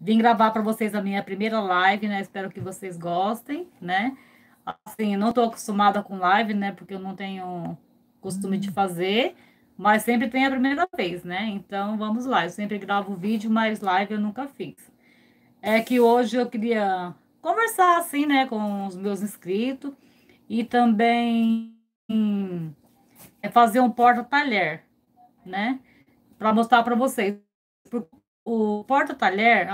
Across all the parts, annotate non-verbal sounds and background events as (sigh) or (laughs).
Vim gravar para vocês a minha primeira live, né? Espero que vocês gostem, né? Assim, não estou acostumada com live, né? Porque eu não tenho costume de fazer, mas sempre tem a primeira vez, né? Então vamos lá. Eu sempre gravo vídeo, mas live eu nunca fiz. É que hoje eu queria conversar assim, né, com os meus inscritos e também é fazer um porta-talher, né? Para mostrar para vocês. O porta-talher,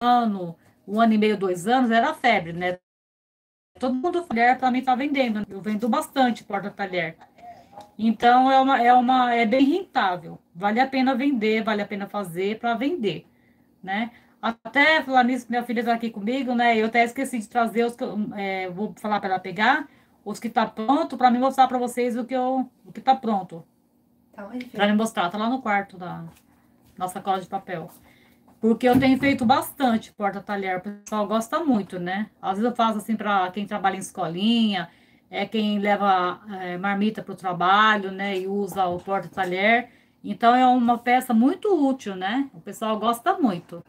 ano, um ano e meio, dois anos, era febre, né? Todo mundo talher para mim tá vendendo. Eu vendo bastante porta-talher. Então é uma, é uma é bem rentável. Vale a pena vender, vale a pena fazer para vender, né? Até falar nisso, minha filha está aqui comigo, né? Eu até esqueci de trazer os que eu é, vou falar para ela pegar, os que tá pronto, para me mostrar para vocês o que eu o que tá pronto. Tá me mostrar, tá lá no quarto da nossa cola de papel. Porque eu tenho feito bastante porta-talher, o pessoal gosta muito, né? Às vezes eu faço assim para quem trabalha em escolinha, é quem leva é, marmita para o trabalho, né? E usa o porta-talher. Então é uma peça muito útil, né? O pessoal gosta muito.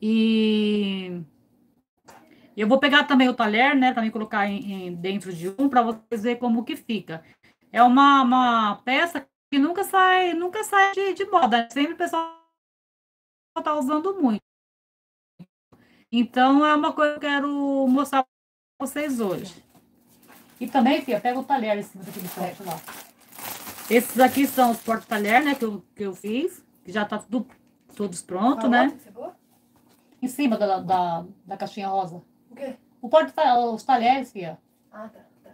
E eu vou pegar também o talher, né? Me colocar em, em, dentro de um, para vocês verem como que fica. É uma, uma peça nunca sai, nunca sai de, de moda. Sempre o pessoal está usando muito. Então, é uma coisa que eu quero mostrar para vocês hoje. E também, filha, pega o talher em cima daquele pote lá. Esses aqui são os porta-talher, né, que eu, que eu fiz. Que já tá tudo, todos prontos, né? Em cima da, da, da caixinha rosa. O quê? O porta os talheres, filha. Ah, tá, tá.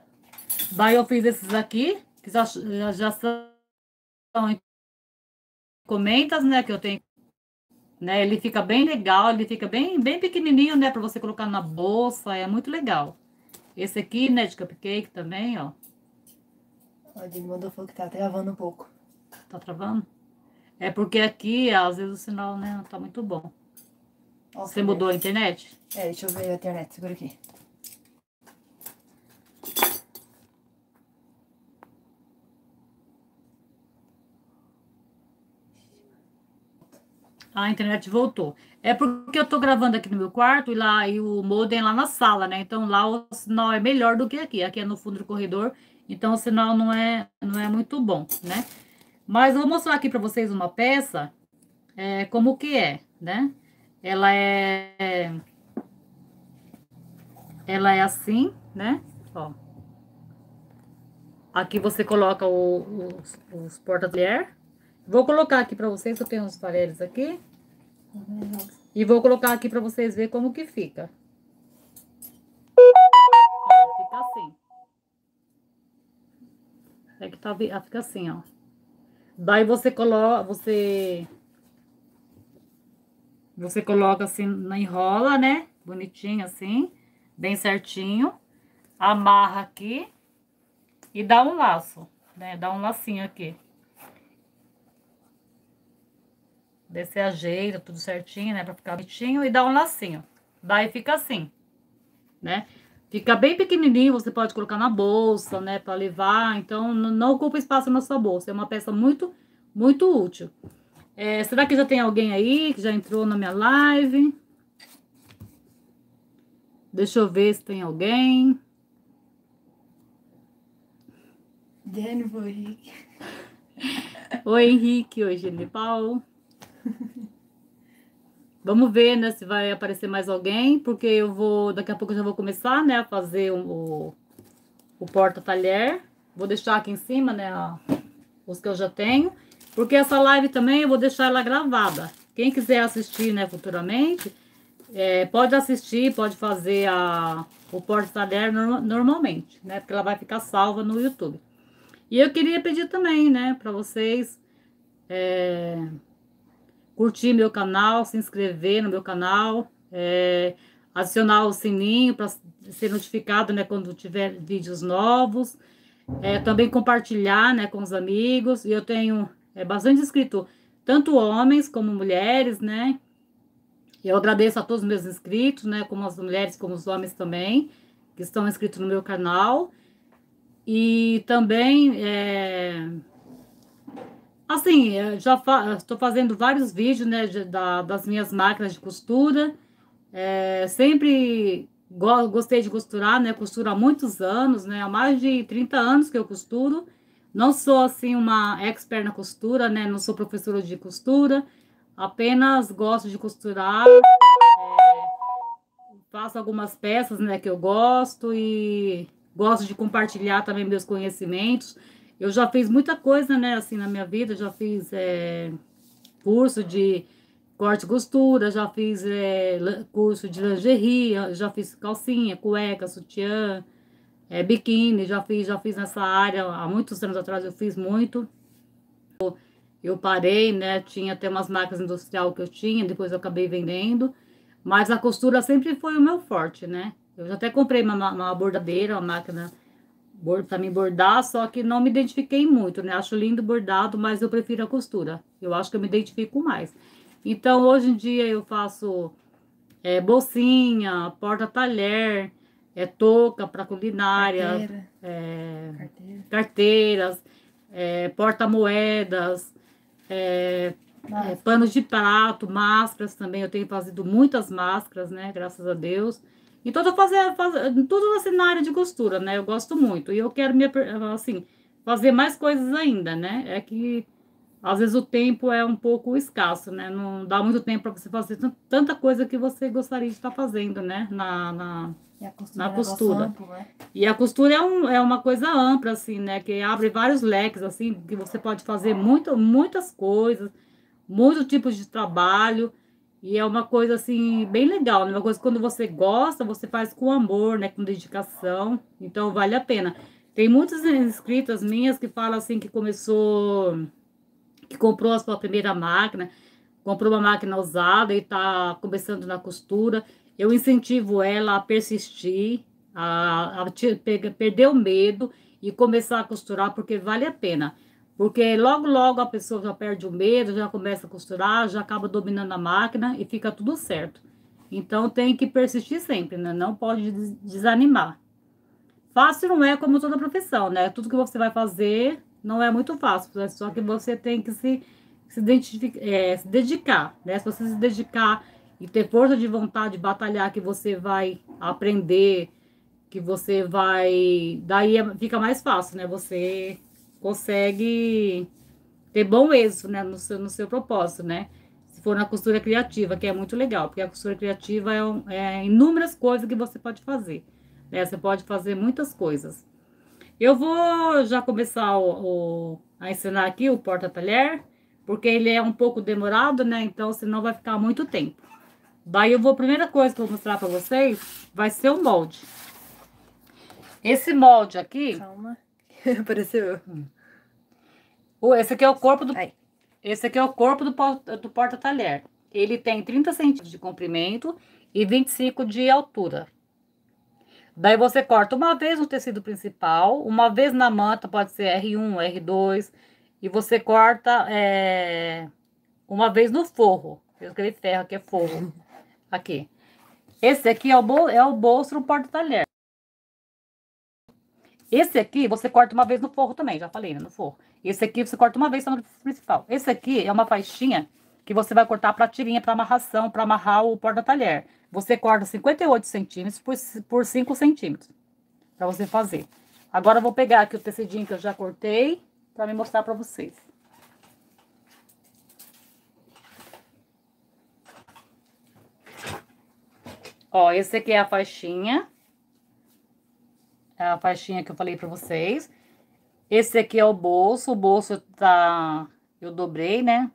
Daí eu fiz esses aqui, que já, já, já são encomendas, né, que eu tenho né? Ele fica bem legal, ele fica bem, bem pequenininho, né? Para você colocar na bolsa, é muito legal. Esse aqui, né, de cupcake também, ó. O Adine mandou falou que tá travando um pouco. Tá travando? É porque aqui, às vezes, o sinal, né, não tá muito bom. Nossa, você mudou a internet? É, deixa eu ver a internet, segura aqui. A internet voltou. É porque eu estou gravando aqui no meu quarto e lá e o modem lá na sala, né? Então lá o sinal é melhor do que aqui. Aqui é no fundo do corredor, então o sinal não é não é muito bom, né? Mas eu vou mostrar aqui para vocês uma peça é, como que é, né? Ela é ela é assim, né? Ó. Aqui você coloca o, os, os porta-talher. Vou colocar aqui para vocês, eu tenho uns talheres aqui. E vou colocar aqui para vocês verem como que fica. Ó, fica assim. É que tá, ah, fica assim, ó. Daí você coloca, você... Você coloca assim, enrola, né? Bonitinho assim, bem certinho. Amarra aqui e dá um laço, né? Dá um lacinho aqui. Daí você ajeita tudo certinho, né? Pra ficar bonitinho e dá um lacinho. Daí fica assim, né? Fica bem pequenininho, você pode colocar na bolsa, né? Pra levar. Então, não ocupa espaço na sua bolsa. É uma peça muito, muito útil. É, será que já tem alguém aí que já entrou na minha live? Deixa eu ver se tem alguém. Dani, Henrique. Oi, Henrique. Oi, Paulo. (laughs) Vamos ver, né, se vai aparecer mais alguém, porque eu vou, daqui a pouco eu já vou começar, né, a fazer o, o porta-talher. Vou deixar aqui em cima, né, ó, os que eu já tenho, porque essa live também eu vou deixar ela gravada. Quem quiser assistir, né, futuramente, é, pode assistir, pode fazer a, o porta-talher no, normalmente, né, porque ela vai ficar salva no YouTube. E eu queria pedir também, né, para vocês... É, curtir meu canal, se inscrever no meu canal, é, acionar o sininho para ser notificado né, quando tiver vídeos novos. É, também compartilhar né, com os amigos. E eu tenho é, bastante inscrito, tanto homens como mulheres, né? Eu agradeço a todos os meus inscritos, né? Como as mulheres, como os homens também, que estão inscritos no meu canal. E também é, Assim, já fa estou fazendo vários vídeos, né, de, da, das minhas máquinas de costura. É, sempre go gostei de costurar, né, costuro há muitos anos, né, há mais de 30 anos que eu costuro. Não sou, assim, uma expert na costura, né, não sou professora de costura, apenas gosto de costurar, é, faço algumas peças, né, que eu gosto e gosto de compartilhar também meus conhecimentos. Eu já fiz muita coisa, né, assim, na minha vida. Já fiz é, curso de corte e costura, já fiz é, curso de lingerie, já fiz calcinha, cueca, sutiã, é, biquíni, já fiz, já fiz nessa área. Há muitos anos atrás eu fiz muito. Eu parei, né, tinha até umas marcas industrial que eu tinha, depois eu acabei vendendo. Mas a costura sempre foi o meu forte, né? Eu já até comprei uma, uma bordadeira, uma máquina para me bordar, só que não me identifiquei muito, né? Acho lindo bordado, mas eu prefiro a costura. Eu acho que eu me identifico mais. Então, hoje em dia eu faço é, bolsinha, porta-talher, é, touca para culinária, Carteira. É, Carteira. carteiras, é, porta-moedas, é, é, panos de prato, máscaras também. Eu tenho fazido muitas máscaras, né? Graças a Deus. Então, eu tô fazendo, tudo assim na área de costura, né? Eu gosto muito. E eu quero, me, assim, fazer mais coisas ainda, né? É que, às vezes, o tempo é um pouco escasso, né? Não dá muito tempo para você fazer tanta coisa que você gostaria de estar fazendo, né? Na, na, costura na costura. Amplo, né? E a costura é, um, é uma coisa ampla, assim, né? Que abre vários leques, assim, que você pode fazer muito, muitas coisas, muitos tipos de trabalho. E é uma coisa assim bem legal, né? Uma coisa que quando você gosta, você faz com amor, né? Com dedicação. Então vale a pena. Tem muitas inscritas minhas que falam assim que começou, que comprou a sua primeira máquina, comprou uma máquina usada e tá começando na costura. Eu incentivo ela a persistir, a, a perder o medo e começar a costurar, porque vale a pena. Porque logo, logo a pessoa já perde o medo, já começa a costurar, já acaba dominando a máquina e fica tudo certo. Então tem que persistir sempre, né? Não pode desanimar. Fácil não é como toda profissão, né? Tudo que você vai fazer não é muito fácil, né? só que você tem que se, se, é, se dedicar, né? Se você se dedicar e ter força de vontade, batalhar, que você vai aprender, que você vai. Daí é, fica mais fácil, né? Você consegue ter bom êxito né, no, seu, no seu propósito, né? Se for na costura criativa, que é muito legal, porque a costura criativa é, um, é inúmeras coisas que você pode fazer. Né? Você pode fazer muitas coisas. Eu vou já começar o, o, a ensinar aqui o porta-talher, porque ele é um pouco demorado, né? Então, senão vai ficar muito tempo. Daí eu vou, a primeira coisa que eu vou mostrar para vocês vai ser o molde. Esse molde aqui... Calma. (laughs) Apareceu. Hum. Esse aqui é o corpo do. Ai. Esse aqui é o corpo do, do porta-talher. Ele tem 30 centímetros de comprimento e 25 de altura. Daí você corta uma vez no tecido principal, uma vez na manta, pode ser R1, R2, e você corta é, uma vez no forro. Eu escrevi ferro, aqui é forro. (laughs) Aqui. Esse aqui é o, bol é o bolso do porta-talher. Esse aqui você corta uma vez no forro também, já falei, né, no forro. Esse aqui você corta uma vez só no principal. Esse aqui é uma faixinha que você vai cortar para tirinha, para amarração, para amarrar o porta-talher. Você corta 58 centímetros por, por 5 centímetros para você fazer. Agora eu vou pegar aqui o tecidinho que eu já cortei para me mostrar para vocês. Ó, esse aqui é a faixinha. É a faixinha que eu falei para vocês. Esse aqui é o bolso. O bolso tá... Eu dobrei, né?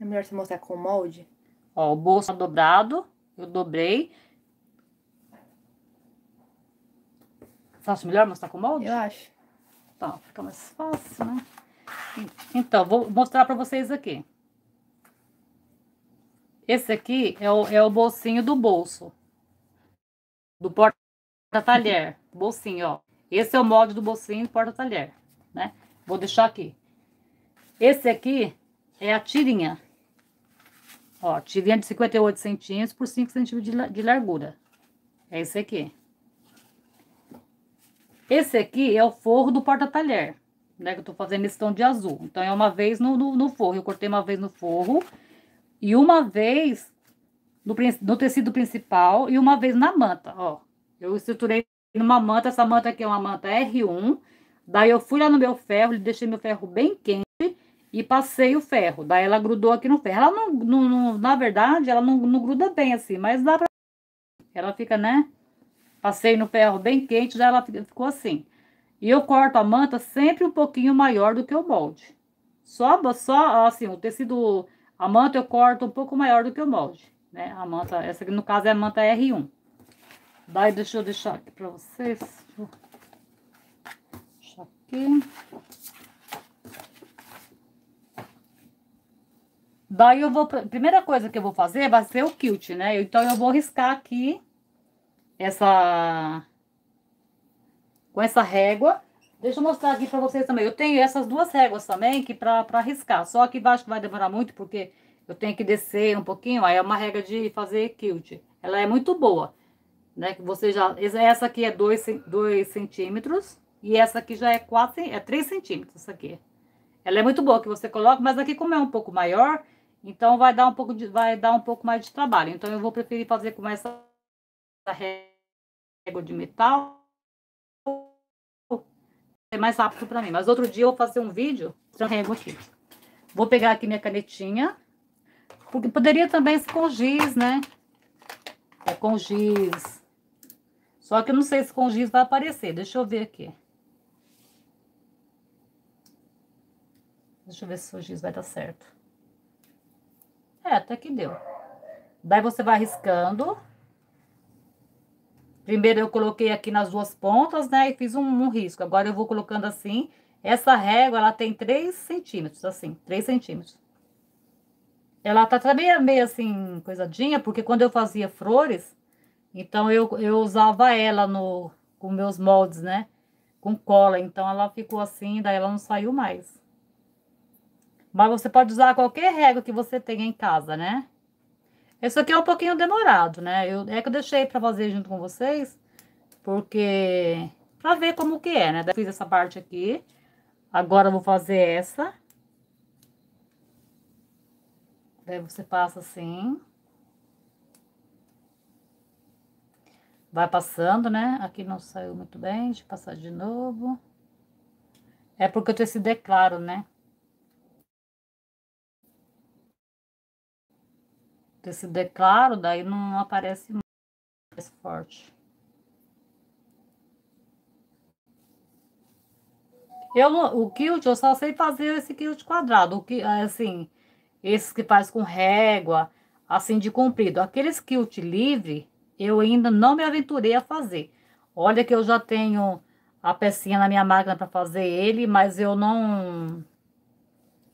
É melhor você mostrar com o molde? Ó, o bolso tá dobrado. Eu dobrei. Você acha melhor mostrar com o molde? Eu acho. Tá, fica mais fácil, né? Então, vou mostrar pra vocês aqui. Esse aqui é o, é o bolsinho do bolso. Do porta porta-talher, bolsinho, ó. Esse é o molde do bolsinho do porta-talher, né? Vou deixar aqui. Esse aqui é a tirinha. Ó, tirinha de 58 centímetros por 5 centímetros de, de largura. É esse aqui. Esse aqui é o forro do porta-talher. né? Que eu tô fazendo esse tom de azul. Então, é uma vez no, no, no forro. Eu cortei uma vez no forro e uma vez no, no tecido principal e uma vez na manta, ó. Eu estruturei numa manta, essa manta aqui é uma manta R1. Daí eu fui lá no meu ferro, deixei meu ferro bem quente e passei o ferro. Daí ela grudou aqui no ferro. Ela não, não, não na verdade, ela não, não gruda bem assim, mas dá pra... Ela fica, né? Passei no ferro bem quente, daí ela ficou assim. E eu corto a manta sempre um pouquinho maior do que o molde. Só, só assim, o tecido, a manta eu corto um pouco maior do que o molde, né? A manta, essa aqui no caso é a manta R1. Daí deixa eu deixar aqui pra vocês. Deixa aqui. Daí eu vou, primeira coisa que eu vou fazer vai ser o quilt, né? Então eu vou riscar aqui essa com essa régua. Deixa eu mostrar aqui pra vocês também. Eu tenho essas duas réguas também que pra, pra riscar. Só que acho que vai demorar muito porque eu tenho que descer um pouquinho. Aí é uma régua de fazer quilt. Ela é muito boa, né? Que você já... Essa aqui é 2 centímetros e essa aqui já é 4, é 3 centímetros, essa aqui. Ela é muito boa que você coloca, mas aqui como é um pouco maior, então vai dar um pouco de, vai dar um pouco mais de trabalho. Então eu vou preferir fazer com essa régua de metal é mais rápido para mim. Mas outro dia eu vou fazer um vídeo, carrego aqui. Vou pegar aqui minha canetinha, porque poderia também ser com giz, né? É com giz. Só que eu não sei se com giz vai aparecer. Deixa eu ver aqui. Deixa eu ver se o giz vai dar certo. É, até que deu. Daí você vai riscando. Primeiro eu coloquei aqui nas duas pontas, né? E fiz um, um risco. Agora eu vou colocando assim. Essa régua, ela tem 3 centímetros, assim, 3 centímetros. Ela tá também meio assim, coisadinha, porque quando eu fazia flores, então eu, eu usava ela no, com meus moldes, né? Com cola. Então ela ficou assim, daí ela não saiu mais. Mas você pode usar qualquer régua que você tenha em casa, né? Esse aqui é um pouquinho demorado, né? Eu, é que eu deixei pra fazer junto com vocês, porque... Pra ver como que é, né? Eu fiz essa parte aqui. Agora eu vou fazer essa. Daí você passa assim. Vai passando, né? Aqui não saiu muito bem, deixa eu passar de novo. É porque o tecido é claro, né? tecido é claro, daí não aparece mais forte. Eu, o quilt, eu só sei fazer esse quilt quadrado, o que, assim, esses que faz com régua, assim, de comprido. Aqueles quilt livre, eu ainda não me aventurei a fazer. Olha que eu já tenho a pecinha na minha máquina para fazer ele, mas eu não...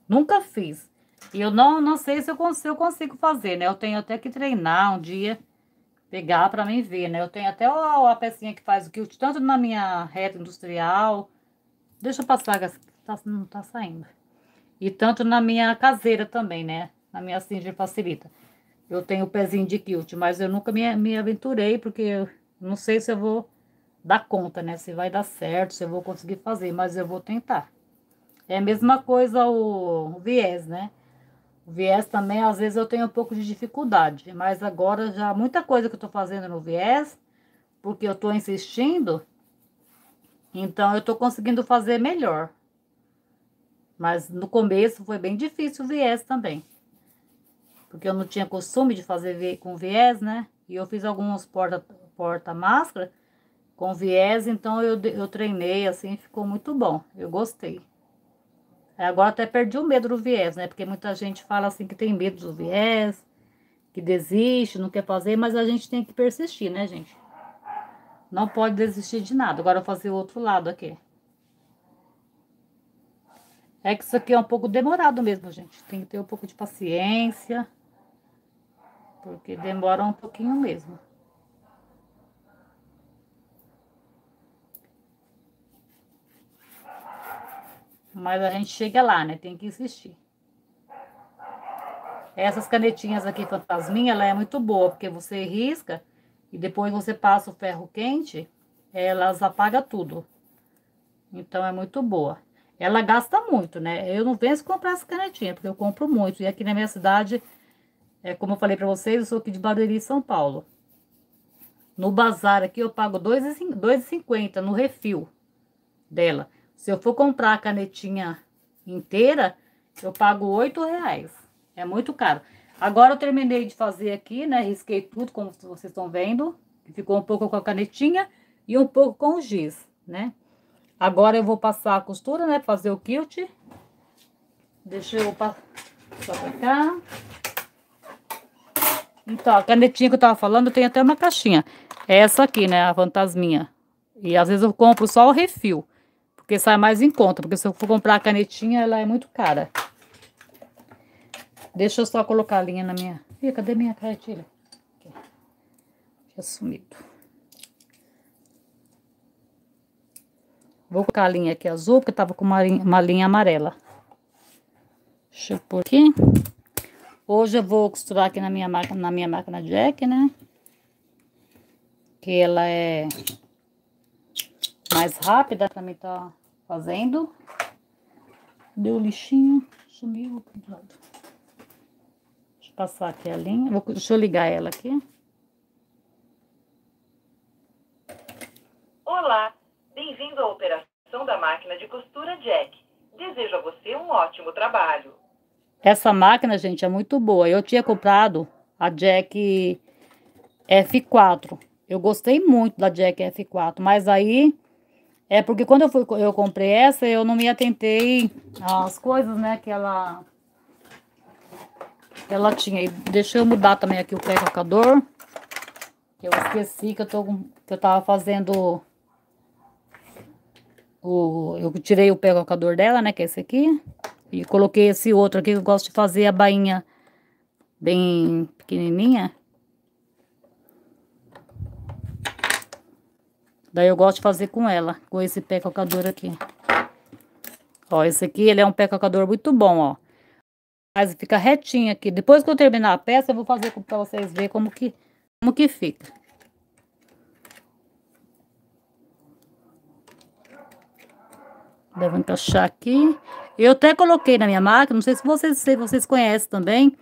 Nunca fiz. E eu não, não sei se eu, consigo, eu consigo fazer, né? Eu tenho até que treinar um dia, pegar para mim ver, né? Eu tenho até a, a pecinha que faz o quilt, tanto na minha reta industrial. Deixa eu passar, tá, não tá saindo. E tanto na minha caseira também, né? Na minha Singer Facilita. Eu tenho o pezinho de quilt, mas eu nunca me, me aventurei, porque eu não sei se eu vou dar conta, né? Se vai dar certo, se eu vou conseguir fazer, mas eu vou tentar. É a mesma coisa o, o viés, né? O viés também, às vezes, eu tenho um pouco de dificuldade. Mas agora já muita coisa que eu tô fazendo no viés, porque eu tô insistindo, então eu tô conseguindo fazer melhor. Mas no começo foi bem difícil o viés também. Porque eu não tinha costume de fazer com viés, né? E eu fiz alguns porta-máscara porta com viés, então eu, eu treinei assim, ficou muito bom. Eu gostei. Agora até perdi o medo do viés, né? Porque muita gente fala assim que tem medo do viés, que desiste, não quer fazer, mas a gente tem que persistir, né, gente? Não pode desistir de nada. Agora eu vou fazer o outro lado aqui. É que isso aqui é um pouco demorado mesmo, gente. Tem que ter um pouco de paciência. Porque demora um pouquinho mesmo. Mas a gente chega lá, né? Tem que insistir. Essas canetinhas aqui, fantasminha, ela é muito boa, porque você risca e depois você passa o ferro quente, elas apagam tudo. Então, é muito boa. ela gasta muito, né? Eu não em comprar essa canetinha, porque eu compro muito. E aqui na minha cidade, é, como eu falei pra vocês, eu sou aqui de Barueri, São Paulo. No bazar aqui eu pago R$ 2,50 no refil dela. Se eu for comprar a canetinha inteira, eu pago R$ reais. É muito caro. Agora eu terminei de fazer aqui, né? Risquei tudo, como vocês estão vendo. Ficou um pouco com a canetinha e um pouco com o giz, né? Agora eu vou passar a costura, né? Fazer o quilt. Deixa eu passar pra cá. Então, a canetinha que eu tava falando, tem até uma caixinha. É essa aqui, né? A fantasminha. E às vezes eu compro só o refil. Porque sai mais em conta. Porque se eu for comprar a canetinha, ela é muito cara. Deixa eu só colocar a linha na minha... Ih, cadê minha cartilha? Tinha sumido. Vou colocar a linha aqui azul, porque tava com uma linha, uma linha amarela. Deixa eu pôr aqui. Hoje eu vou costurar aqui na minha máquina, na minha máquina Jack, né? Que ela é mais rápida pra mim tá fazendo. Deu lixinho, sumiu. Deixa eu passar aqui a linha. Vou, deixa eu ligar ela aqui. Olá, bem-vindo à operação da máquina de costura Jack. Desejo a você um ótimo trabalho. Essa máquina, gente, é muito boa. Eu tinha comprado a Jack F4. Eu gostei muito da Jack F4, mas aí é porque quando eu fui eu comprei essa, eu não me atentei às coisas, né, que ela que ela tinha. deixa eu mudar também aqui o pé calcador. Eu esqueci que eu tô que eu tava fazendo o eu tirei o pé calcador dela, né, que é esse aqui. E coloquei esse outro aqui, que eu gosto de fazer a bainha bem pequenininha. Daí eu gosto de fazer com ela, com esse pé calcador aqui. Ó, esse aqui, ele é um pé calcador muito bom, ó. Mas fica retinho aqui. Depois que eu terminar a peça, eu vou fazer pra vocês verem como que, como que fica. Devo encaixar aqui. Eu até coloquei na minha máquina, não sei se vocês, se vocês conhecem também,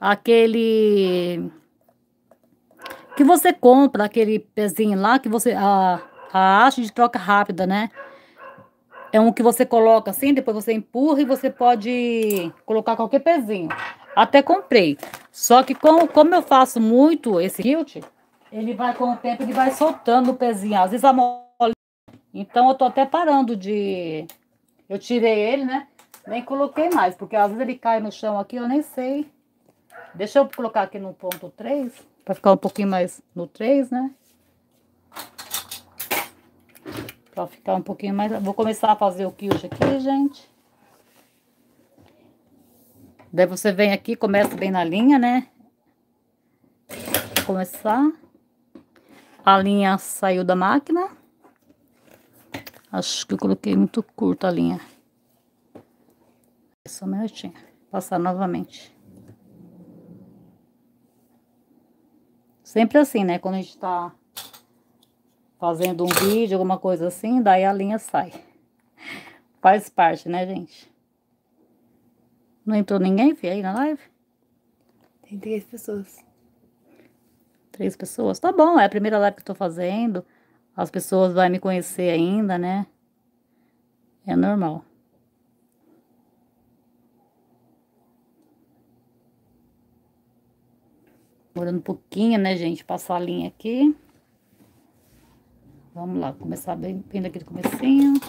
aquele que você compra, aquele pezinho lá, que você, a, a haste de troca rápida, né? É um que você coloca assim, depois você empurra e você pode colocar qualquer pezinho. Até comprei. Só que com, como eu faço muito esse quilt, ele vai com o tempo, ele vai soltando o pezinho. Às vezes a mole. Então eu tô até parando de eu tirei ele, né? Nem coloquei mais, porque às vezes ele cai no chão aqui, eu nem sei. Deixa eu colocar aqui no ponto 3, para ficar um pouquinho mais no 3, né? Para ficar um pouquinho mais... Vou começar a fazer o quilt aqui, gente. Daí você vem aqui, começa bem na linha, né? Vou começar. A linha saiu da máquina. Acho que eu coloquei muito curta a linha. Só um minutinho. Passar novamente. Sempre assim, né? Quando a gente tá fazendo um vídeo, alguma coisa assim, daí a linha sai. Faz parte, né, gente? Não entrou ninguém, filho, aí na live? Tem três pessoas. Três pessoas? Tá bom, é a primeira live que eu tô fazendo. As pessoas vão me conhecer ainda, né? É normal. Demorando um pouquinho, né, gente? Passar a linha aqui. Vamos lá, começar bem, bem daquele comecinho.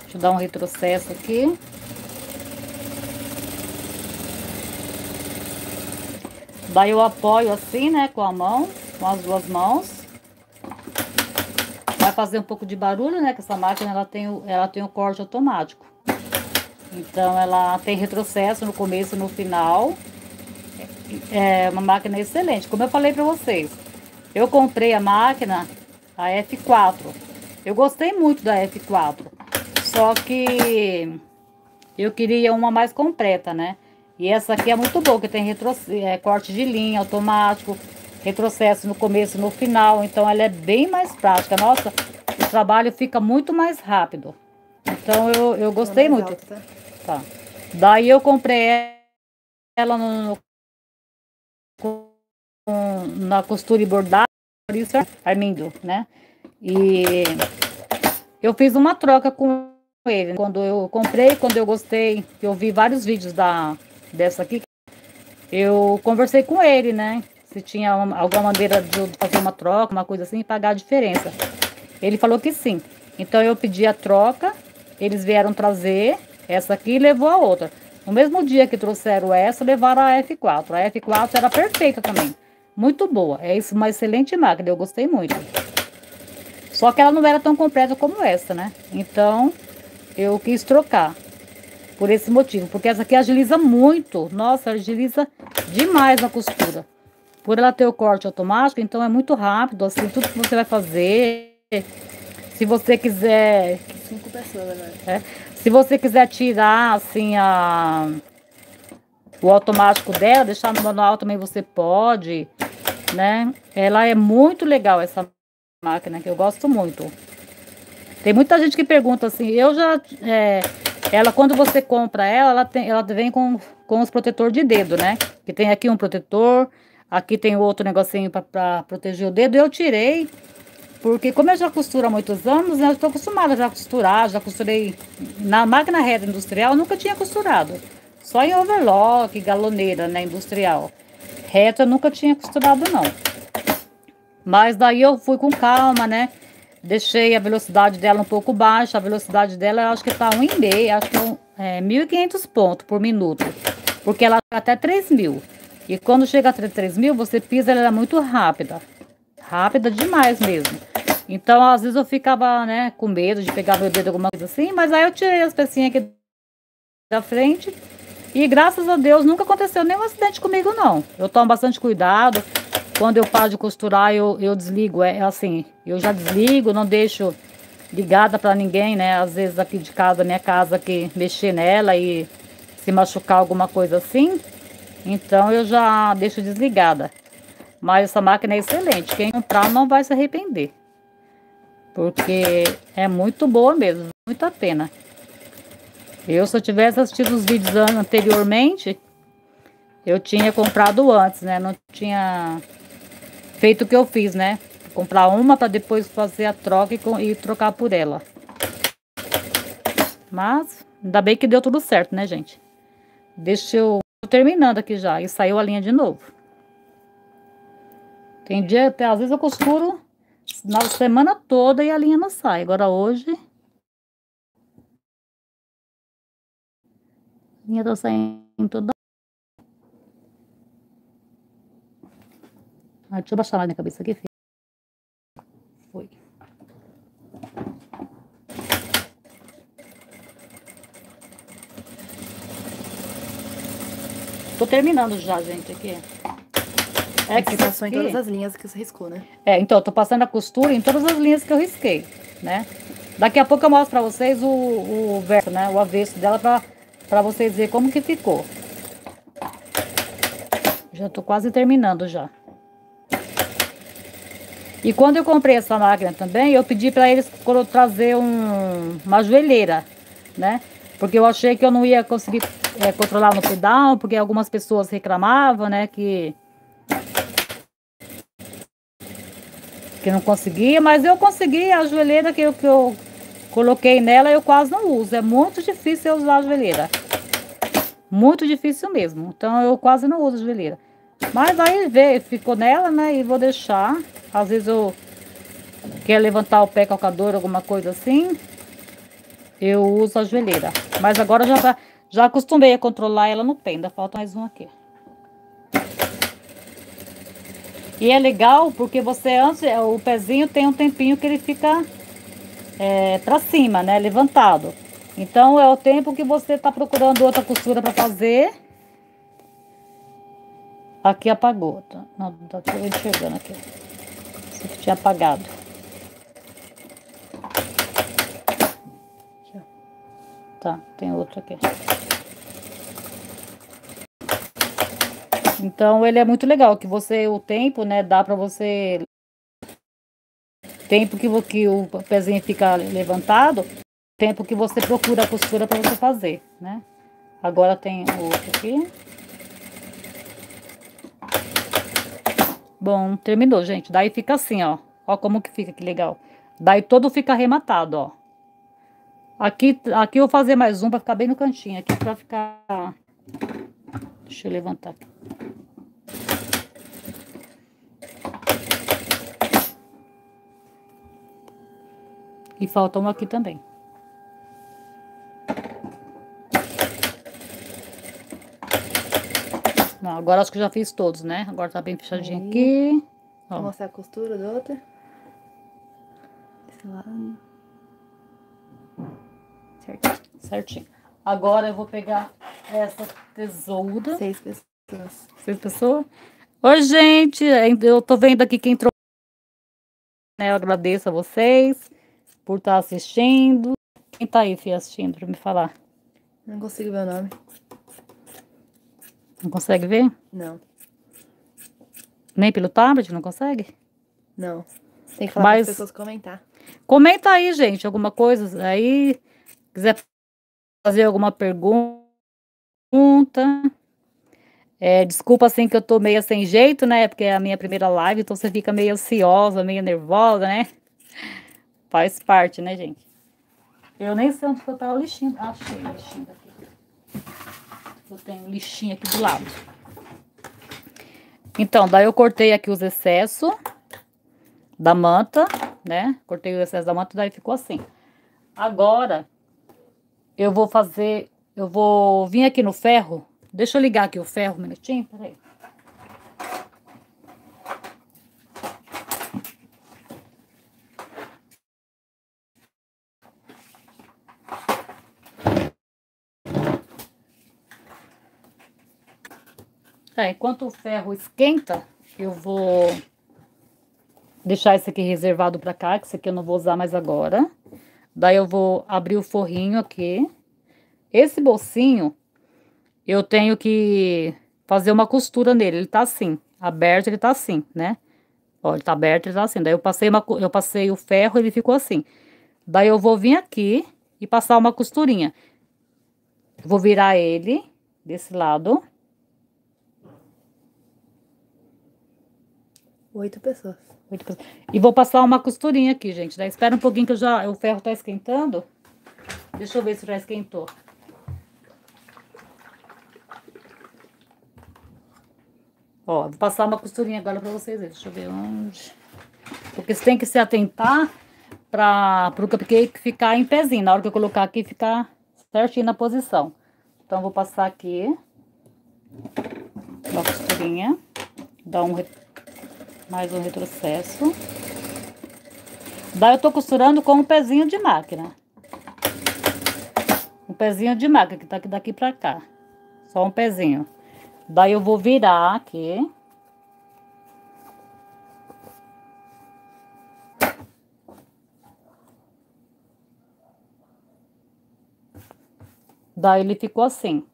Deixa eu dar um retrocesso aqui. Daí eu apoio assim, né, com a mão com as duas mãos. Vai fazer um pouco de barulho, né? Que essa máquina ela tem, o, ela tem o corte automático. Então ela tem retrocesso no começo e no final. É uma máquina excelente. Como eu falei para vocês, eu comprei a máquina, a F4. Eu gostei muito da F4. Só que eu queria uma mais completa, né? E essa aqui é muito boa, que tem retro, é, corte de linha automático, retrocesso no começo e no final. Então ela é bem mais prática. Nossa, trabalho fica muito mais rápido. Então eu, eu gostei Mais muito. tá? Tá. Daí eu comprei ela no, com- na costura e bordado, por isso é Armindo, né? E eu fiz uma troca com ele. Quando eu comprei, quando eu gostei, eu vi vários vídeos da, dessa aqui, eu conversei com ele, né? Se tinha uma- alguma maneira de fazer uma troca, uma coisa assim, e pagar a diferença. Ele falou que sim. Então eu pedi a troca, eles vieram trazer essa aqui e levou a outra. No mesmo dia que trouxeram essa, levaram a F4. A F4 era perfeita também. Muito boa. É isso, uma excelente máquina, eu gostei muito. Só que ela não era tão completa como essa, né? Então, eu quis trocar. Por esse motivo. Porque essa aqui agiliza muito. Nossa, agiliza demais a costura. Por ela ter o corte automático, então é muito rápido, assim, tudo que você vai fazer. Se você quiser Cinco pessoas agora. é. Se você quiser tirar assim a o automático dela, deixar no manual também você pode, né? Ela é muito legal essa máquina que eu gosto muito. Tem muita gente que pergunta assim, eu já é, ela quando você compra ela, ela tem, ela vem com com os protetor de dedo, né? Que tem aqui um protetor, aqui tem outro negocinho para proteger o dedo. Eu tirei porque como eu já costuro há muitos anos, né, eu estou acostumada já a costurar, já costurei na máquina reta industrial, nunca tinha costurado. Só em overlock, galoneira, né, industrial. Reta eu nunca tinha costurado não. Mas daí eu fui com calma, né? Deixei a velocidade dela um pouco baixa, a velocidade dela eu acho que tá 1,5, acho que é, um, é 1.500 pontos por minuto. Porque ela chega até 3.000. E quando chega até 3.000, você pisa, ela é muito rápida rápida demais mesmo. Então, às vezes eu ficava, né, com medo de pegar meu dedo, alguma coisa assim, mas aí eu tirei as pecinhas aqui da frente e graças a Deus nunca aconteceu nenhum acidente comigo, não. Eu tomo bastante cuidado. Quando eu paro de costurar, eu, eu desligo, é assim, eu já desligo, não deixo ligada para ninguém, né? Às vezes aqui de casa, minha casa, que mexer nela e se machucar alguma coisa assim. Então eu já deixo desligada. Mas essa máquina é excelente. Quem comprar não vai se arrepender. Porque é muito boa mesmo. Muito a pena. Eu, se eu tivesse assistido os vídeos an- anteriormente, eu tinha comprado antes, né? Não tinha feito o que eu fiz, né? Comprar uma para depois fazer a troca e, e trocar por ela. Mas, ainda bem que deu tudo certo, né, gente? Deixa eu... Terminando aqui já. E saiu a linha de novo. Tem dia, até às vezes eu costuro na semana toda e a linha não sai. Agora hoje. A linha tá saindo toda. Ah, deixa eu baixar mais minha cabeça aqui, filho. Foi. Tô terminando já, gente, aqui. É que isso passou em aqui- todas as linhas que você riscou, né? é, então, eu tô passando a costura em todas as linhas que eu risquei, né? Daqui a pouco eu mostro pra vocês o, o verso, né? O avesso dela pra, pra vocês verem como que ficou. Já tô quase terminando já. E quando eu comprei essa máquina também, eu pedi pra eles trazer um, uma joelheira, né? Porque eu achei que eu não ia conseguir é, controlar no pedal, porque algumas pessoas reclamavam, né? Que que não conseguia, mas eu consegui a joelheira que eu, que eu coloquei nela, eu quase não uso. É muito difícil eu usar a joelheira. Muito difícil mesmo. Então eu quase não uso a joelheira. Mas aí veio, ficou nela, né? E vou deixar. Às vezes eu quero levantar o pé calcador, alguma coisa assim. Eu uso a joelheira. Mas agora já, tá- já acostumei a controlar ela no pé. Ainda falta mais um aqui. E é legal porque você antes, é, o pezinho tem um tempinho que ele fica é, para cima, né? Levantado. Então é o tempo que você tá procurando outra costura para fazer. Aqui apagou. Tá? Não, tá enxergando aqui. Esse aqui tinha apagado. Aqui, ó. Tá, tem outro aqui. Então ele é muito legal, que você, o tempo, né, dá pra você tempo que, que o pezinho fica levantado, tempo que você procura a costura para você fazer, né? Agora tem outro aqui. Bom, terminou, gente. Daí fica assim, ó. Ó como que fica, que legal. Daí todo fica arrematado, ó. Aqui, aqui eu vou fazer mais um pra ficar bem no cantinho. Aqui pra ficar... Deixa eu levantar aqui. E falta um aqui também. Não, agora acho que eu já fiz todos, né? Agora tá bem fechadinho Aí. aqui. Ó. Vou mostrar a costura do outro. Esse lado. Certo. Certinho. Agora eu vou pegar essa tesoura. Seis pessoas. Seis pessoas. Oi, gente. Eu tô vendo aqui quem entrou. Né, Eu agradeço a vocês por estar assistindo. Quem tá aí, Fih, assistindo pra me falar? Não consigo ver o nome. Não consegue ver? Não. Nem pelo tablet? Não consegue? Não. Tem que falar Mas- para as pessoas comentar. Comenta aí, gente, alguma coisa aí. Quiser fazer alguma pergunta. É, desculpa assim que eu tô meio sem jeito, né? Porque é a minha primeira live, então você fica meio ansiosa, meio nervosa, né? Faz parte, né, gente? Eu nem sei onde que eu tava o lixinho. Ah, achei o lixinho daqui. Eu tenho lixinho aqui do lado. Então, daí eu cortei aqui os excessos da manta, né? Cortei o excesso da manta, daí ficou assim. Agora, eu vou fazer, eu vou vir aqui no ferro. Deixa eu ligar aqui o ferro um minutinho, peraí. Tá, enquanto o ferro esquenta, eu vou deixar esse aqui reservado pra cá, que esse aqui eu não vou usar mais agora. Daí eu vou abrir o forrinho aqui. Esse bolsinho, eu tenho que fazer uma costura nele. Ele tá assim, aberto, ele tá assim, né? Ó, ele tá aberto, ele tá assim. Daí eu passei, uma, eu passei o ferro, ele ficou assim. Daí eu vou vir aqui e passar uma costurinha. Vou virar ele desse lado. Oito pessoas. E vou passar uma costurinha aqui, gente. Daí espera um pouquinho que já, o ferro tá esquentando. Deixa eu ver se já esquentou. Ó, vou passar uma costurinha agora pra vocês verem. Deixa eu ver onde. Porque você tem que se atentar para o cupcake ficar em pezinho. Na hora que eu colocar aqui, ficar certinho na posição. Então, vou passar aqui. Uma costurinha. Dar um mais um retrocesso. Daí eu tô costurando com um pezinho de máquina. Um pezinho de máquina, que tá aqui daqui pra cá. Só um pezinho. Daí eu vou virar aqui. Daí ele ficou assim.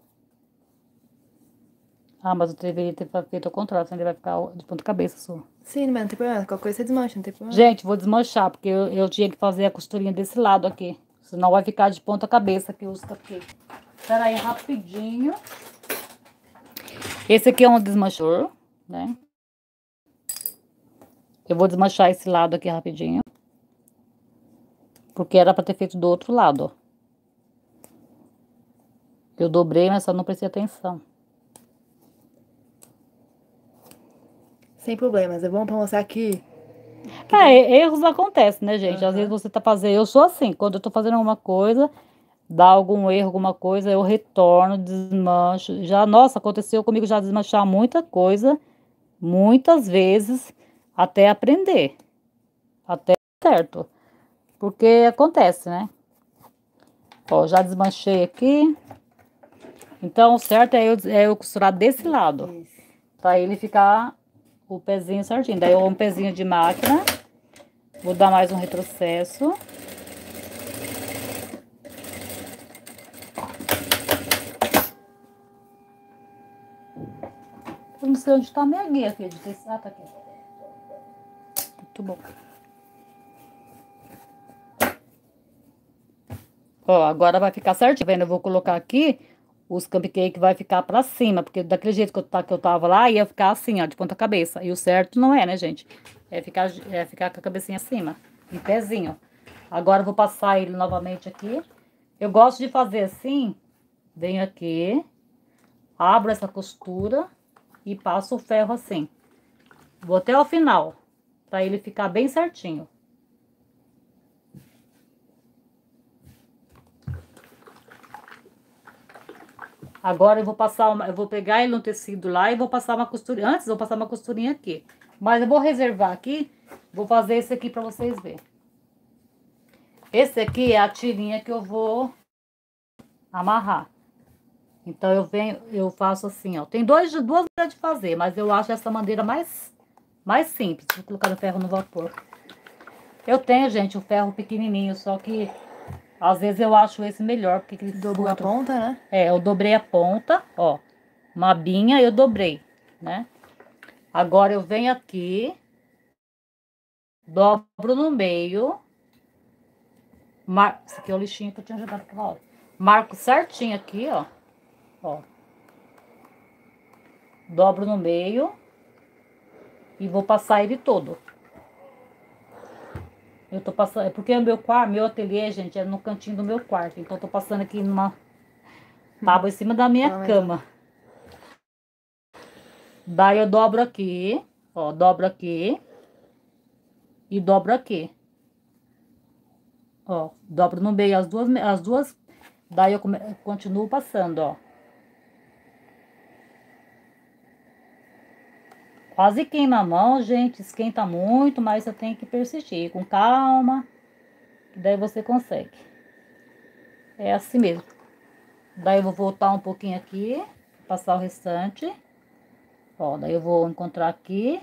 Ah, mas eu deveria ter feito ao contrário, senão ele vai ficar de ponta cabeça só. Sim, mas não tem problema. Qualquer coisa você desmancha, não tem problema. Gente, vou desmanchar, porque eu, eu tinha que fazer a costurinha desse lado aqui. Senão vai ficar de ponta cabeça aqui os cupcakes. Espera aí, rapidinho. Esse aqui é um desmanchador, né? Eu vou desmanchar esse lado aqui rapidinho. Porque era pra ter feito do outro lado, ó. Eu dobrei, mas só não prestei atenção. Sem problemas. É bom pra mostrar que É, erros acontecem, né, gente? Às Aham. vezes você tá fazendo. Eu sou assim, quando eu tô fazendo alguma coisa, dá algum erro, alguma coisa, eu retorno, desmancho. Já, nossa, aconteceu comigo já desmanchar muita coisa, muitas vezes, até aprender. Até certo. Porque acontece, né? Ó, já desmanchei aqui. Então, o certo é eu, é eu costurar desse lado. Isso. Pra ele ficar o pezinho certinho. Daí eu um pezinho de máquina. Vou dar mais um retrocesso. Eu não sei onde tá a minha guia, querido. Ah, tá aqui. Muito bom. Ó, agora vai ficar certinho. Tá vendo? Eu vou colocar aqui os cupcake vai ficar pra cima, porque daquele jeito que eu, tá, que eu tava lá, ia ficar assim, ó, de ponta cabeça. E o certo não é, né, gente? É ficar, é ficar com a cabecinha acima, em pezinho. Agora eu vou passar ele novamente aqui. Eu gosto de fazer assim, venho aqui, abro essa costura e passo o ferro assim. Vou até o final, pra ele ficar bem certinho. Agora eu vou passar uma, eu vou pegar ele no tecido lá e vou passar uma costurinha. Antes vou passar uma costurinha aqui. Mas eu vou reservar aqui, vou fazer esse aqui para vocês verem. Esse aqui é a tirinha que eu vou amarrar. Então eu venho, eu faço assim, ó. Tem dois, duas maneiras de fazer, mas eu acho essa maneira mais mais simples. Vou colocar o ferro no vapor. Eu tenho, gente, o ferro pequenininho, só que às vezes eu acho esse melhor, porque ele Dobrou a ponta, né? É, eu dobrei a ponta, ó. Uma binha eu dobrei, né? Agora eu venho aqui, dobro no meio. Mar... Esse aqui é o lixinho que eu tinha jogado aquela hora. Marco certinho aqui, ó. Ó. Dobro no meio. E vou passar ele todo. Eu tô passando, é porque o meu quarto, meu ateliê, gente, é no cantinho do meu quarto. Então eu tô passando aqui numa tábua em cima da minha cama. Daí eu dobro aqui, ó, dobro aqui e dobro aqui. Ó, dobro no meio as duas, as duas, daí eu come, continuo passando, ó. Quase queima a mão, gente. Esquenta muito, mas você tem que persistir com calma. Daí você consegue. É assim mesmo. Daí eu vou voltar um pouquinho aqui. Passar o restante. Ó, daí eu vou encontrar aqui.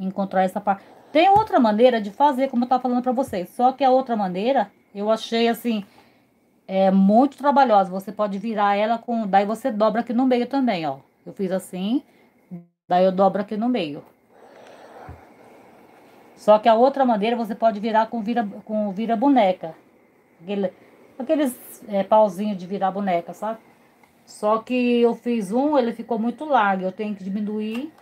Encontrar essa parte. Tem outra maneira de fazer, como eu tava falando pra vocês. Só que a outra maneira, eu achei assim... É muito trabalhosa. Você pode virar ela com... Daí você dobra aqui no meio também, ó. Eu fiz assim... Daí eu dobro aqui no meio. Só que a outra maneira você pode virar com vira, com vira boneca. Aquele, aqueles é, pauzinhos de virar boneca, sabe? Só que eu fiz um, ele ficou muito largo. Eu tenho que diminuir.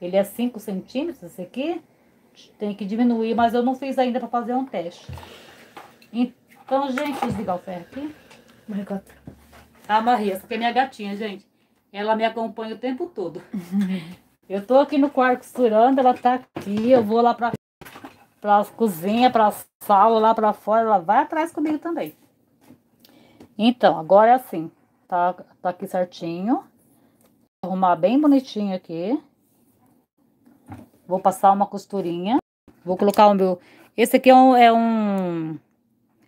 Ele é 5 centímetros, esse aqui. Tem que diminuir, mas eu não fiz ainda para fazer um teste. Então, gente, desligar o ferro aqui. Maricota. A Maria, essa aqui é minha gatinha, gente. Ela me acompanha o tempo todo. (laughs) eu tô aqui no quarto costurando, ela tá aqui, eu vou lá pra, pra cozinha, pra sala, lá pra fora, ela vai atrás comigo também. Então, agora é assim, tá, tá aqui certinho. Vou arrumar bem bonitinho aqui. Vou passar uma costurinha. Vou colocar o meu... Esse aqui é um... É um,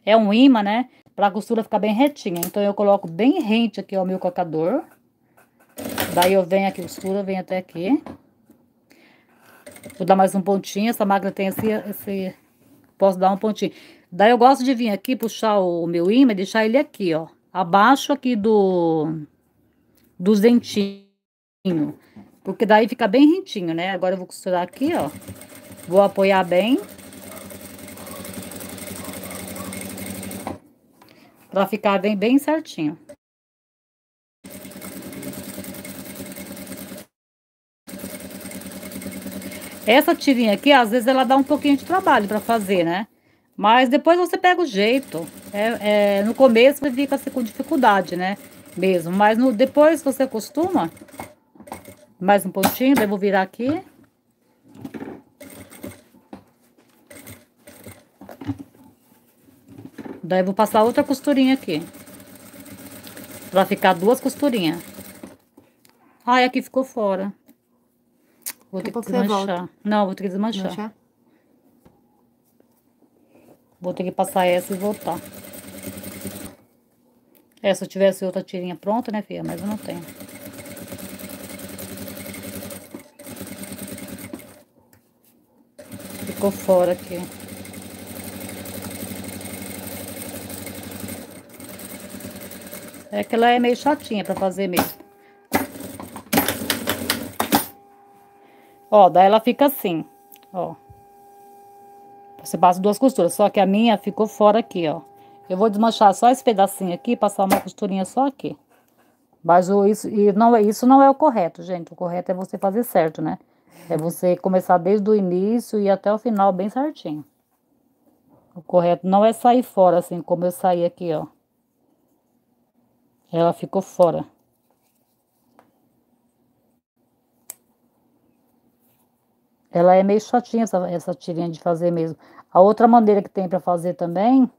é um imã, né? Pra costura ficar bem retinha. Então, eu coloco bem rente aqui o meu cocador. Daí eu venho aqui, costura, venho até aqui. Vou dar mais um pontinho, essa máquina tem esse, esse... Posso dar um pontinho. Daí eu gosto de vir aqui, puxar o meu imã e deixar ele aqui, ó. Abaixo aqui do... Dos dentinhos. Porque daí fica bem rentinho, né? Agora eu vou costurar aqui, ó. Vou apoiar bem. Pra ficar bem, bem certinho. Essa tirinha aqui, às vezes, ela dá um pouquinho de trabalho para fazer, né? Mas depois você pega o jeito. É, é, no começo você fica assim, com dificuldade, né? Mesmo. Mas no, depois você acostuma. Mais um pontinho, daí vou virar aqui. Daí vou passar outra costurinha aqui. Pra ficar duas costurinhas. Ai, aqui ficou fora. Vou ter que desmanchar. Não, vou ter que desmanchar. desmanchar. Vou ter que passar essa e voltar. É, se eu tivesse outra tirinha pronta, né, filha? Mas eu não tenho. Ficou fora aqui. É que ela é meio chatinha pra fazer mesmo. Ó, daí ela fica assim, ó. Você passa duas costuras, só que a minha ficou fora aqui, ó. Eu vou desmanchar só esse pedacinho aqui, passar uma costurinha só aqui. Mas o, isso, e não, é, isso não é o correto, gente. O correto é você fazer certo, né? É você começar desde o início e até o final bem certinho. O correto não é sair fora, assim, como eu saí aqui, ó. Ela ficou fora. Ela é meio chatinha, essa, essa tirinha de fazer mesmo. A outra maneira que tem para fazer também,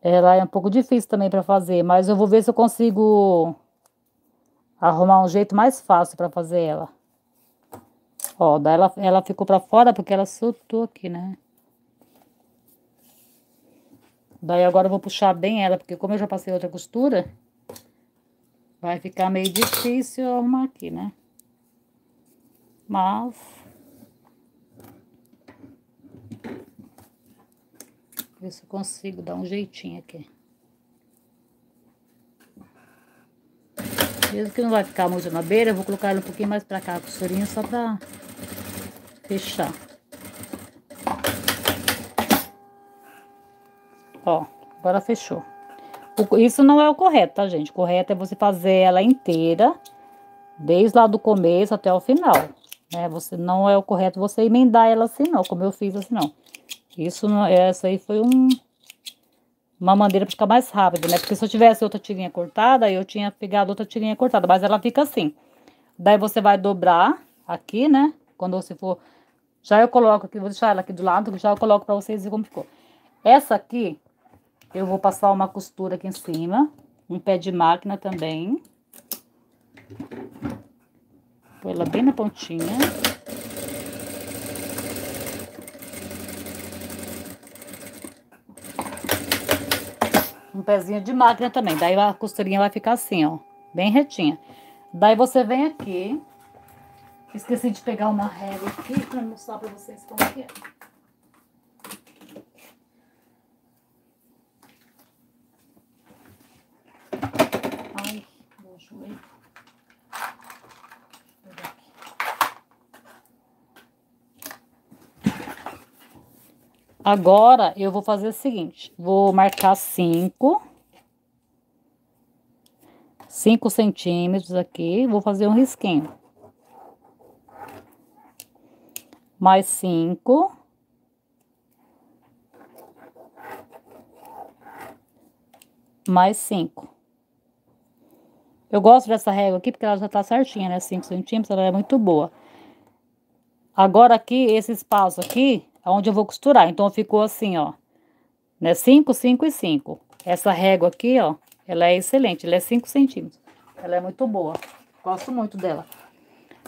ela é um pouco difícil também para fazer, mas eu vou ver se eu consigo arrumar um jeito mais fácil para fazer ela. Ó, daí ela, ela ficou para fora porque ela soltou aqui, né? Daí agora eu vou puxar bem ela, porque como eu já passei outra costura, vai ficar meio difícil arrumar aqui, né? Mas... Ver se eu consigo dar um jeitinho aqui. Mesmo que não vai ficar muito na beira, eu vou colocar ela um pouquinho mais pra cá, a costurinha, só pra fechar. Ó, agora fechou. Isso não é o correto, tá, gente? O correto é você fazer ela inteira, desde lá do começo até o final. Né? Você não é o correto você emendar ela assim, não, como eu fiz assim, não. Isso não, essa aí foi um, uma maneira para ficar mais rápido, né? Porque se eu tivesse outra tirinha cortada, eu tinha pegado outra tirinha cortada, mas ela fica assim. Daí você vai dobrar aqui, né? Quando você for... Já eu coloco aqui, vou deixar ela aqui do lado, já eu coloco para vocês verem como ficou. Essa aqui, eu vou passar uma costura aqui em cima. Um pé de máquina também. Põe ela bem na pontinha. Um pezinho de máquina também. Daí a costurinha vai ficar assim, ó. Bem retinha. Daí você vem aqui. Esqueci de pegar uma régua aqui pra mostrar pra vocês como que é. Agora, eu vou fazer o seguinte. Vou marcar cinco. Cinco centímetros aqui. Vou fazer um risquinho. Mais cinco. Mais cinco. Eu gosto dessa régua aqui porque ela já tá certinha, né? Cinco centímetros, ela é muito boa. Agora aqui, esse espaço aqui, onde eu vou costurar. Então, ficou assim, ó. Né? 5, 5 e 5. Essa régua aqui, ó, ela é excelente. Ela é 5 centímetros. Ela é muito boa. Gosto muito dela.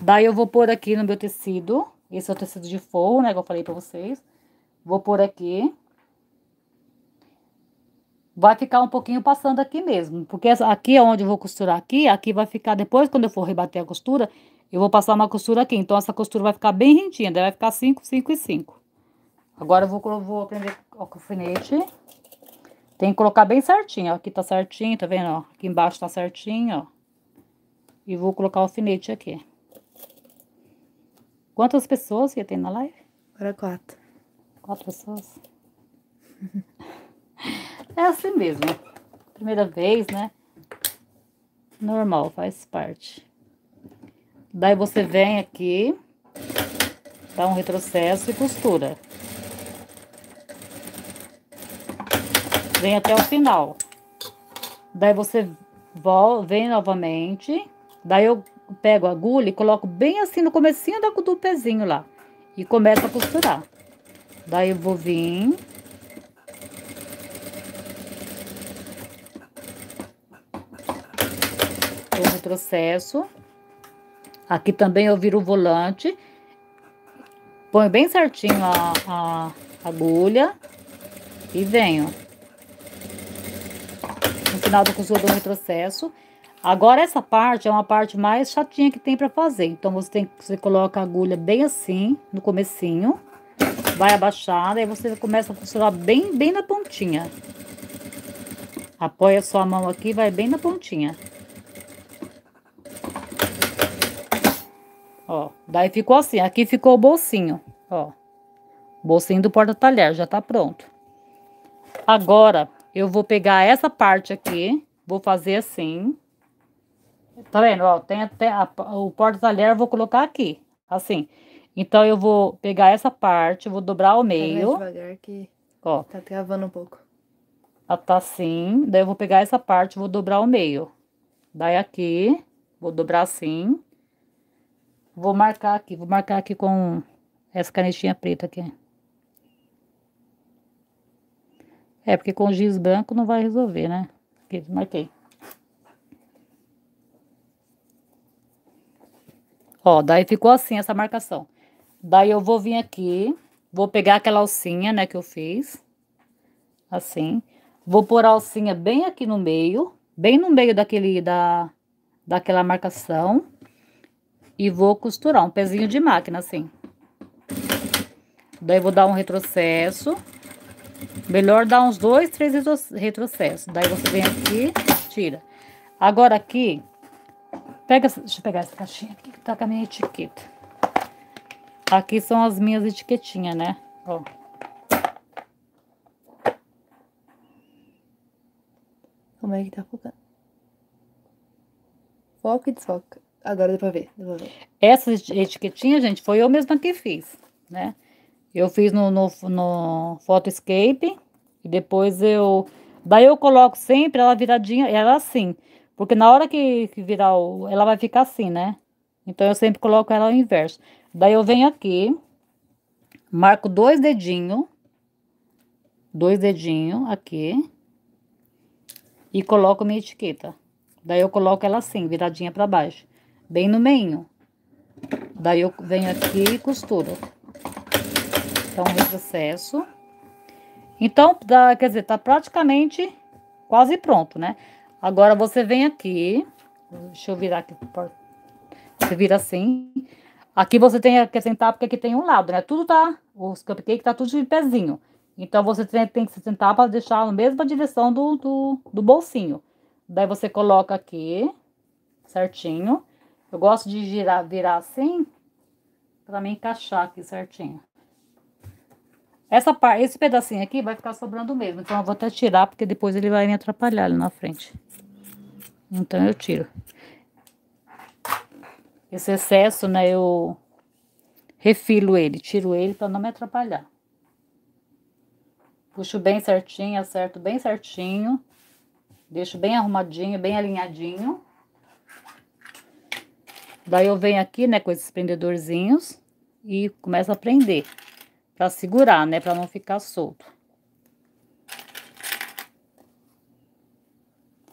Daí, eu vou pôr aqui no meu tecido. Esse é o tecido de forro, né? Que eu falei pra vocês. Vou pôr aqui. Vai ficar um pouquinho passando aqui mesmo. Porque aqui é onde eu vou costurar aqui. Aqui vai ficar, depois, quando eu for rebater a costura, eu vou passar uma costura aqui. Então, essa costura vai ficar bem rentinha. Daí, vai ficar 5, 5 e 5. Agora eu vou, vou aprender o alfinete. Tem que colocar bem certinho, ó. Aqui tá certinho, tá vendo, ó? Aqui embaixo tá certinho, ó. E vou colocar o alfinete aqui. Quantas pessoas que tem na live? Agora quatro. Quatro pessoas? (laughs) é assim mesmo. Primeira vez, né? Normal, faz parte. Daí você vem aqui, dá um retrocesso e costura. Vem até o final. Daí você vem novamente. Daí eu pego a agulha e coloco bem assim no comecinho do pezinho lá. E começo a costurar. Daí eu vou vir. O retrocesso. Aqui também eu viro o volante. Ponho bem certinho a, a agulha. E venho final do costura do retrocesso. Agora, essa parte é uma parte mais chatinha que tem para fazer. Então, você, tem, você coloca a agulha bem assim, no comecinho. Vai abaixar, aí você começa a costurar bem, bem na pontinha. Apoia sua mão aqui, vai bem na pontinha. Ó, daí ficou assim. Aqui ficou o bolsinho, ó. Bolsinho do porta-talher, já tá pronto. Agora, eu vou pegar essa parte aqui, vou fazer assim. Tá vendo? Ó, tem até a, o porta-talher, eu vou colocar aqui, assim. Então, eu vou pegar essa parte, vou dobrar ao meio. Vai devagar que Ó, tá travando um pouco. ela tá assim. Daí, eu vou pegar essa parte, vou dobrar ao meio. Daí, aqui, vou dobrar assim. Vou marcar aqui, vou marcar aqui com essa canetinha preta aqui. É, porque com giz branco não vai resolver, né? Aqui, marquei. Ó, daí ficou assim essa marcação. Daí eu vou vir aqui, vou pegar aquela alcinha, né, que eu fiz. Assim. Vou pôr a alcinha bem aqui no meio, bem no meio daquele, da, daquela marcação. E vou costurar um pezinho de máquina, assim. Daí vou dar um retrocesso. Melhor dar uns dois, três retro- retrocessos. Daí você vem aqui, tira. Agora aqui, pega, deixa eu pegar essa caixinha aqui que tá com a minha etiqueta. Aqui são as minhas etiquetinhas, né? Ó. Como é que tá focando? Foca e desfoca. Agora deu pra ver, deu pra ver. Essa eti- etiquetinha, gente, foi eu mesma que fiz, né? Eu fiz no, no, no Photoscape e depois eu... Daí eu coloco sempre ela viradinha, ela assim. Porque na hora que, que virar o... Ela vai ficar assim, né? Então eu sempre coloco ela ao inverso. Daí eu venho aqui, marco dois dedinhos. Dois dedinhos aqui. E coloco minha etiqueta. Daí eu coloco ela assim, viradinha pra baixo. Bem no meio. Daí eu venho aqui e costuro. Então, retrocesso. Então, dá, quer dizer, tá praticamente quase pronto, né? Agora você vem aqui. Deixa eu virar aqui. Você vira assim. Aqui você tem que sentar, porque aqui tem um lado, né? Tudo tá. Os cupcakes tá tudo de pezinho. Então você tem, tem que se sentar para deixar na mesma direção do, do, do bolsinho. Daí você coloca aqui, certinho. Eu gosto de girar, virar assim, para me encaixar aqui certinho. Essa parte, esse pedacinho aqui vai ficar sobrando mesmo. Então eu vou até tirar, porque depois ele vai me atrapalhar ali na frente. Então eu tiro. Esse excesso, né, eu refilo ele, tiro ele para não me atrapalhar. Puxo bem certinho, acerto bem certinho. Deixo bem arrumadinho, bem alinhadinho. Daí eu venho aqui, né, com esses prendedorzinhos e começo a prender. Pra segurar, né, pra não ficar solto.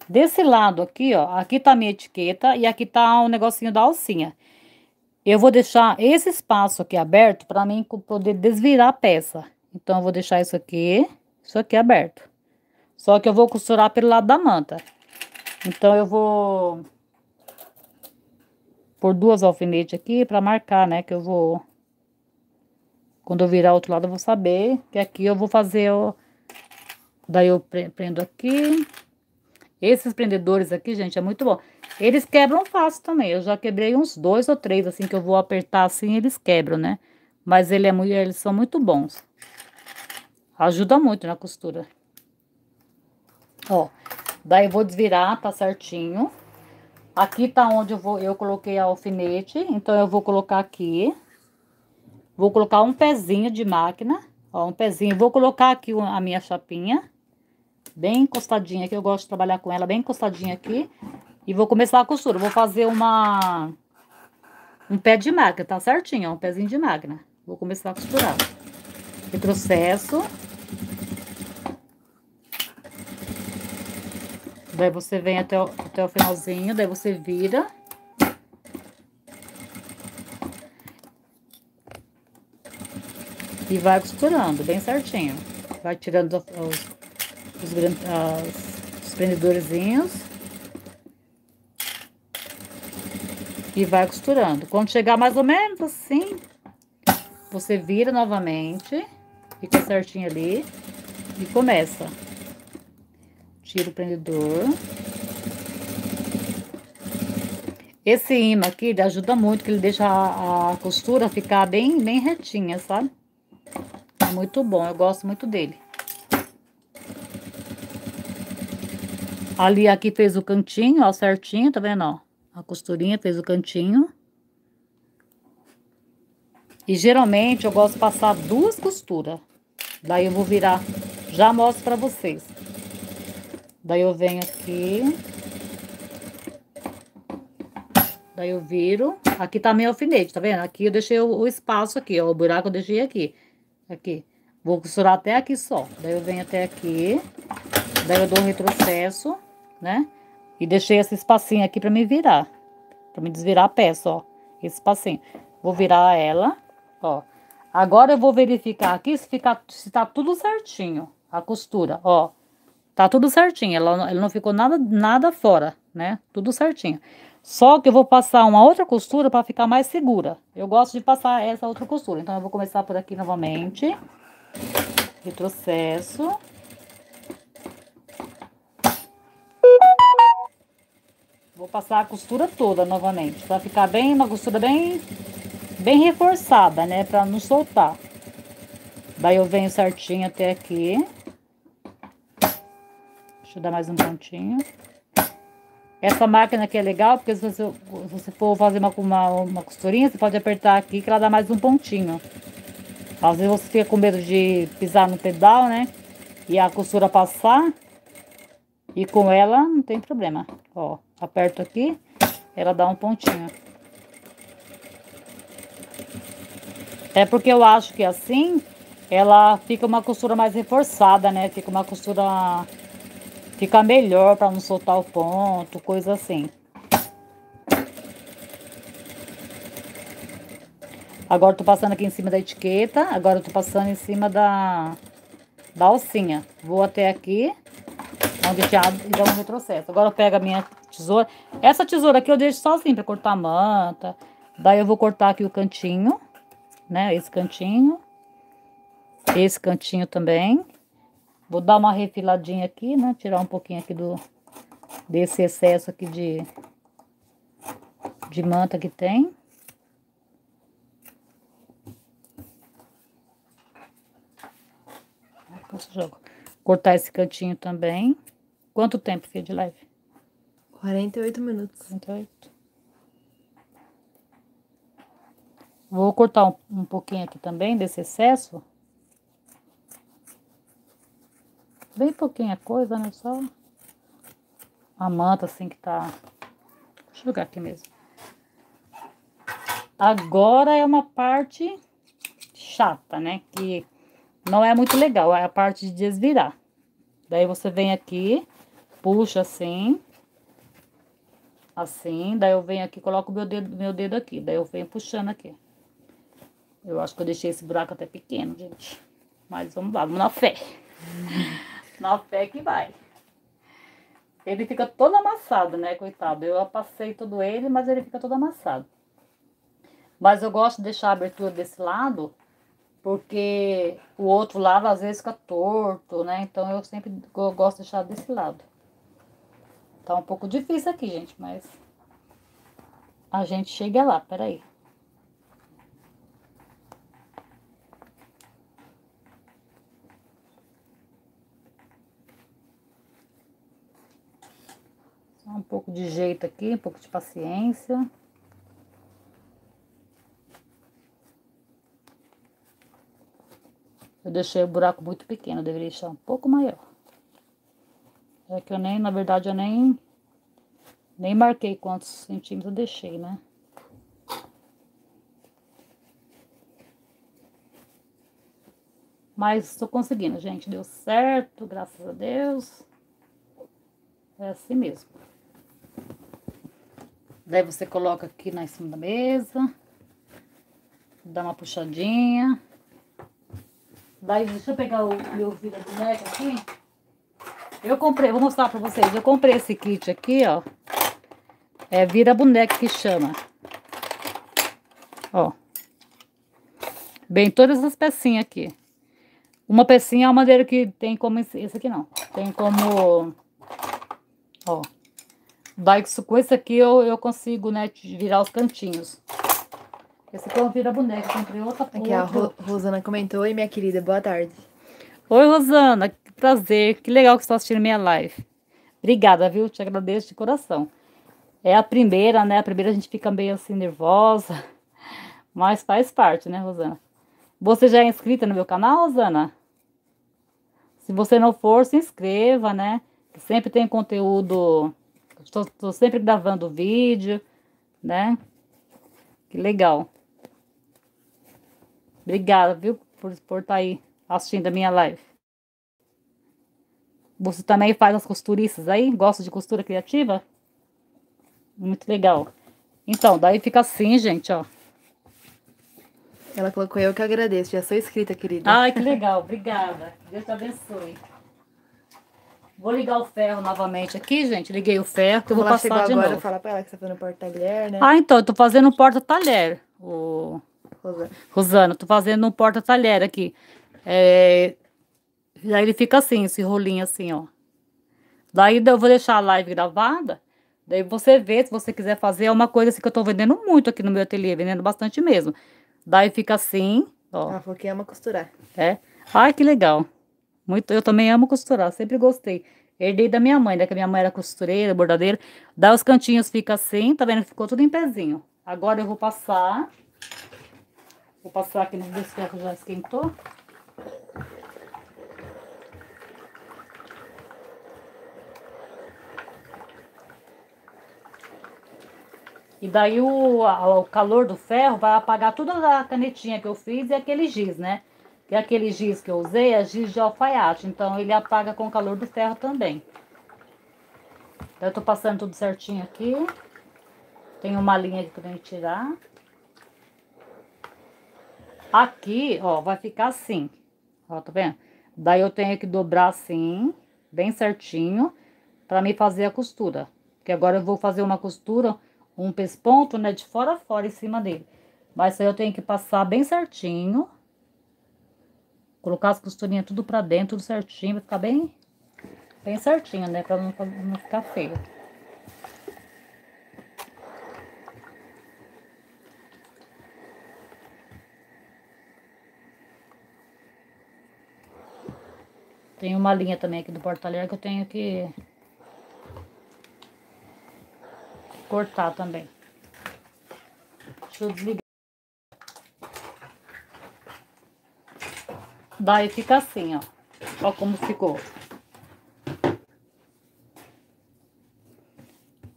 Desse lado aqui, ó, aqui tá a minha etiqueta e aqui tá o negocinho da alcinha. Eu vou deixar esse espaço aqui aberto para mim poder desvirar a peça. Então, eu vou deixar isso aqui, isso aqui aberto. Só que eu vou costurar pelo lado da manta. Então, eu vou por duas alfinetes aqui para marcar, né, que eu vou quando eu virar outro lado eu vou saber que aqui eu vou fazer o daí eu pre- prendo aqui. Esses prendedores aqui, gente, é muito bom. Eles quebram fácil também. Eu já quebrei uns dois ou três, assim, que eu vou apertar assim, eles quebram, né? Mas ele é muito, eles são muito bons. Ajuda muito na costura. Ó, daí eu vou desvirar, tá certinho. Aqui tá onde eu vou, eu coloquei a alfinete, então eu vou colocar aqui. Vou colocar um pezinho de máquina, ó, um pezinho. Vou colocar aqui a minha chapinha, bem encostadinha, que eu gosto de trabalhar com ela bem encostadinha aqui. E vou começar a costura. Vou fazer uma um pé de máquina, tá certinho, ó, um pezinho de máquina. Vou começar a costurar. Retrocesso. Daí você vem até o, até o finalzinho, daí você vira. E vai costurando bem certinho. Vai tirando os, os, os, os prendedorzinhos. E vai costurando. Quando chegar mais ou menos assim, você vira novamente. Fica certinho ali. E começa. Tira o prendedor. Esse imã aqui, ele ajuda muito, que ele deixa a, a costura ficar bem, bem retinha, sabe? Muito bom, eu gosto muito dele. Ali aqui fez o cantinho, ó, certinho, tá vendo, ó? A costurinha fez o cantinho. E geralmente eu gosto de passar duas costuras. Daí eu vou virar, já mostro pra vocês. Daí eu venho aqui. Daí eu viro. Aqui tá meu alfinete, tá vendo? Aqui eu deixei o, o espaço aqui, ó. O buraco eu deixei aqui. Aqui. Vou costurar até aqui só. Daí eu venho até aqui. Daí eu dou um retrocesso, né? E deixei esse espacinho aqui pra me virar. Pra me desvirar a peça, ó. Esse espacinho. Vou virar ela, ó. Agora eu vou verificar aqui se, fica, se tá tudo certinho. A costura, ó. Tá tudo certinho. Ela, ela não ficou nada, nada fora, né? Tudo certinho. Só que eu vou passar uma outra costura para ficar mais segura. Eu gosto de passar essa outra costura. Então, eu vou começar por aqui novamente. Retrocesso. Vou passar a costura toda novamente, para ficar bem, uma costura bem, bem reforçada, né, para não soltar. Daí eu venho certinho até aqui. Deixa eu dar mais um pontinho. Essa máquina aqui é legal, porque se você, se você for fazer uma, uma, uma costurinha, você pode apertar aqui que ela dá mais um pontinho. Às vezes você fica com medo de pisar no pedal, né? E a costura passar. E com ela não tem problema. Ó, aperto aqui, ela dá um pontinho. É porque eu acho que assim, ela fica uma costura mais reforçada, né? Fica uma costura... Fica melhor para não soltar o ponto, coisa assim. Agora eu tô passando aqui em cima da etiqueta. Agora eu tô passando em cima da, da alcinha. Vou até aqui, onde tinha e dá um retrocesso. Agora eu pego a minha tesoura. Essa tesoura aqui eu deixo só assim pra cortar a manta. Daí eu vou cortar aqui o cantinho, né? Esse cantinho. Esse cantinho também. Vou dar uma refiladinha aqui, né? Tirar um pouquinho aqui do desse excesso aqui de, de manta que tem. Cortar esse cantinho também. Quanto tempo, filho, de live? 48 minutos. 48. Vou cortar um, um pouquinho aqui também desse excesso. Bem pouquinha coisa, né? Só a manta assim que tá... Deixa eu jogar aqui mesmo. Agora é uma parte chata, né? Que não é muito legal, é a parte de desvirar. Daí você vem aqui, puxa assim. Assim, daí eu venho aqui, coloco meu dedo, meu dedo aqui. Daí eu venho puxando aqui. Eu acho que eu deixei esse buraco até pequeno, gente. Mas vamos lá, vamos na fé. Na fé que vai. Ele fica todo amassado, né, coitado. Eu passei todo ele, mas ele fica todo amassado. Mas eu gosto de deixar a abertura desse lado porque o outro lado às vezes fica torto, né? Então eu sempre gosto de deixar desse lado. Tá um pouco difícil aqui, gente, mas a gente chega lá, peraí. Um pouco de jeito aqui, um pouco de paciência. Eu deixei o buraco muito pequeno, deveria deixar um pouco maior. É que eu nem, na verdade, eu nem, nem marquei quantos centímetros eu deixei, né? Mas estou conseguindo, gente. Deu certo, graças a Deus. É assim mesmo. Daí você coloca aqui na cima da mesa. Dá uma puxadinha. Daí, deixa eu pegar o meu vira boneca aqui. Eu comprei, vou mostrar pra vocês. Eu comprei esse kit aqui, ó. É vira boneca que chama. Ó. Bem, todas as pecinhas aqui. Uma pecinha é uma madeira que tem como esse, aqui não. Tem como... Ó. Daí com esse aqui eu, eu consigo, né, virar os cantinhos. Esse aqui é o vira-boneca, comprei outra Aqui a Ro Rosana comentou. Oi, minha querida, boa tarde. Oi, Rosana, que prazer. Que legal que você está assistindo minha live. Obrigada, viu? Te agradeço de coração. É a primeira, né? A primeira a gente fica meio assim nervosa, (laughs) mas faz parte, né, Rosana? Você já é inscrita no meu canal, Rosana? Se você não for, se inscreva, né? Sempre tem conteúdo. Estou sempre gravando vídeo, né? Que legal. Obrigada, viu, por estar tá aí assistindo a minha live. Você também faz as costuriças aí? Gosta de costura criativa? Muito legal. Então, daí fica assim, gente, ó. Ela colocou eu que agradeço. Já sou inscrita, querida. Ai, que legal. Obrigada. Deus te abençoe. Vou ligar o ferro novamente aqui, gente. Liguei o ferro, que eu vou ela passar de agora, novo. Fala pra ela que você tá fazendo porta-talher, né? Ah, então, eu tô fazendo um porta-talher. O... Rosana. Rosana, tô fazendo um porta-talher aqui. É... Aí ele fica assim, esse rolinho assim, ó. Daí eu vou deixar a live gravada. Daí você vê, se você quiser fazer, é uma coisa assim que eu tô vendendo muito aqui no meu ateliê, vendendo bastante mesmo. Daí fica assim, ó. Ela falou que ama costurar. É. Ai, que legal. Muito, eu também amo costurar, sempre gostei. Herdei da minha mãe, né? Que a minha mãe era costureira, bordadeira. Daí os cantinhos ficam assim, tá vendo? Ficou tudo em pezinho. Agora eu vou passar. Vou passar aqui no ferro já esquentou. E daí o, o calor do ferro vai apagar toda a canetinha que eu fiz e aquele giz, né? Que aquele giz que eu usei é giz de alfaiate, então ele apaga com o calor do ferro também. Então eu tô passando tudo certinho aqui. Tem uma linha aqui pra gente tirar. Aqui, ó, vai ficar assim. Ó, tá vendo? Daí eu tenho que dobrar assim, bem certinho, pra me fazer a costura. Que agora eu vou fazer uma costura um pesponto, né, de fora a fora em cima dele. Mas aí eu tenho que passar bem certinho. Colocar as costurinhas tudo pra dentro, tudo certinho, vai ficar bem, bem certinho, né, pra não, pra não ficar feio. Tem uma linha também aqui do porta-talher que eu tenho que cortar também. Deixa eu desligar. Daí fica assim, ó. Ó como ficou.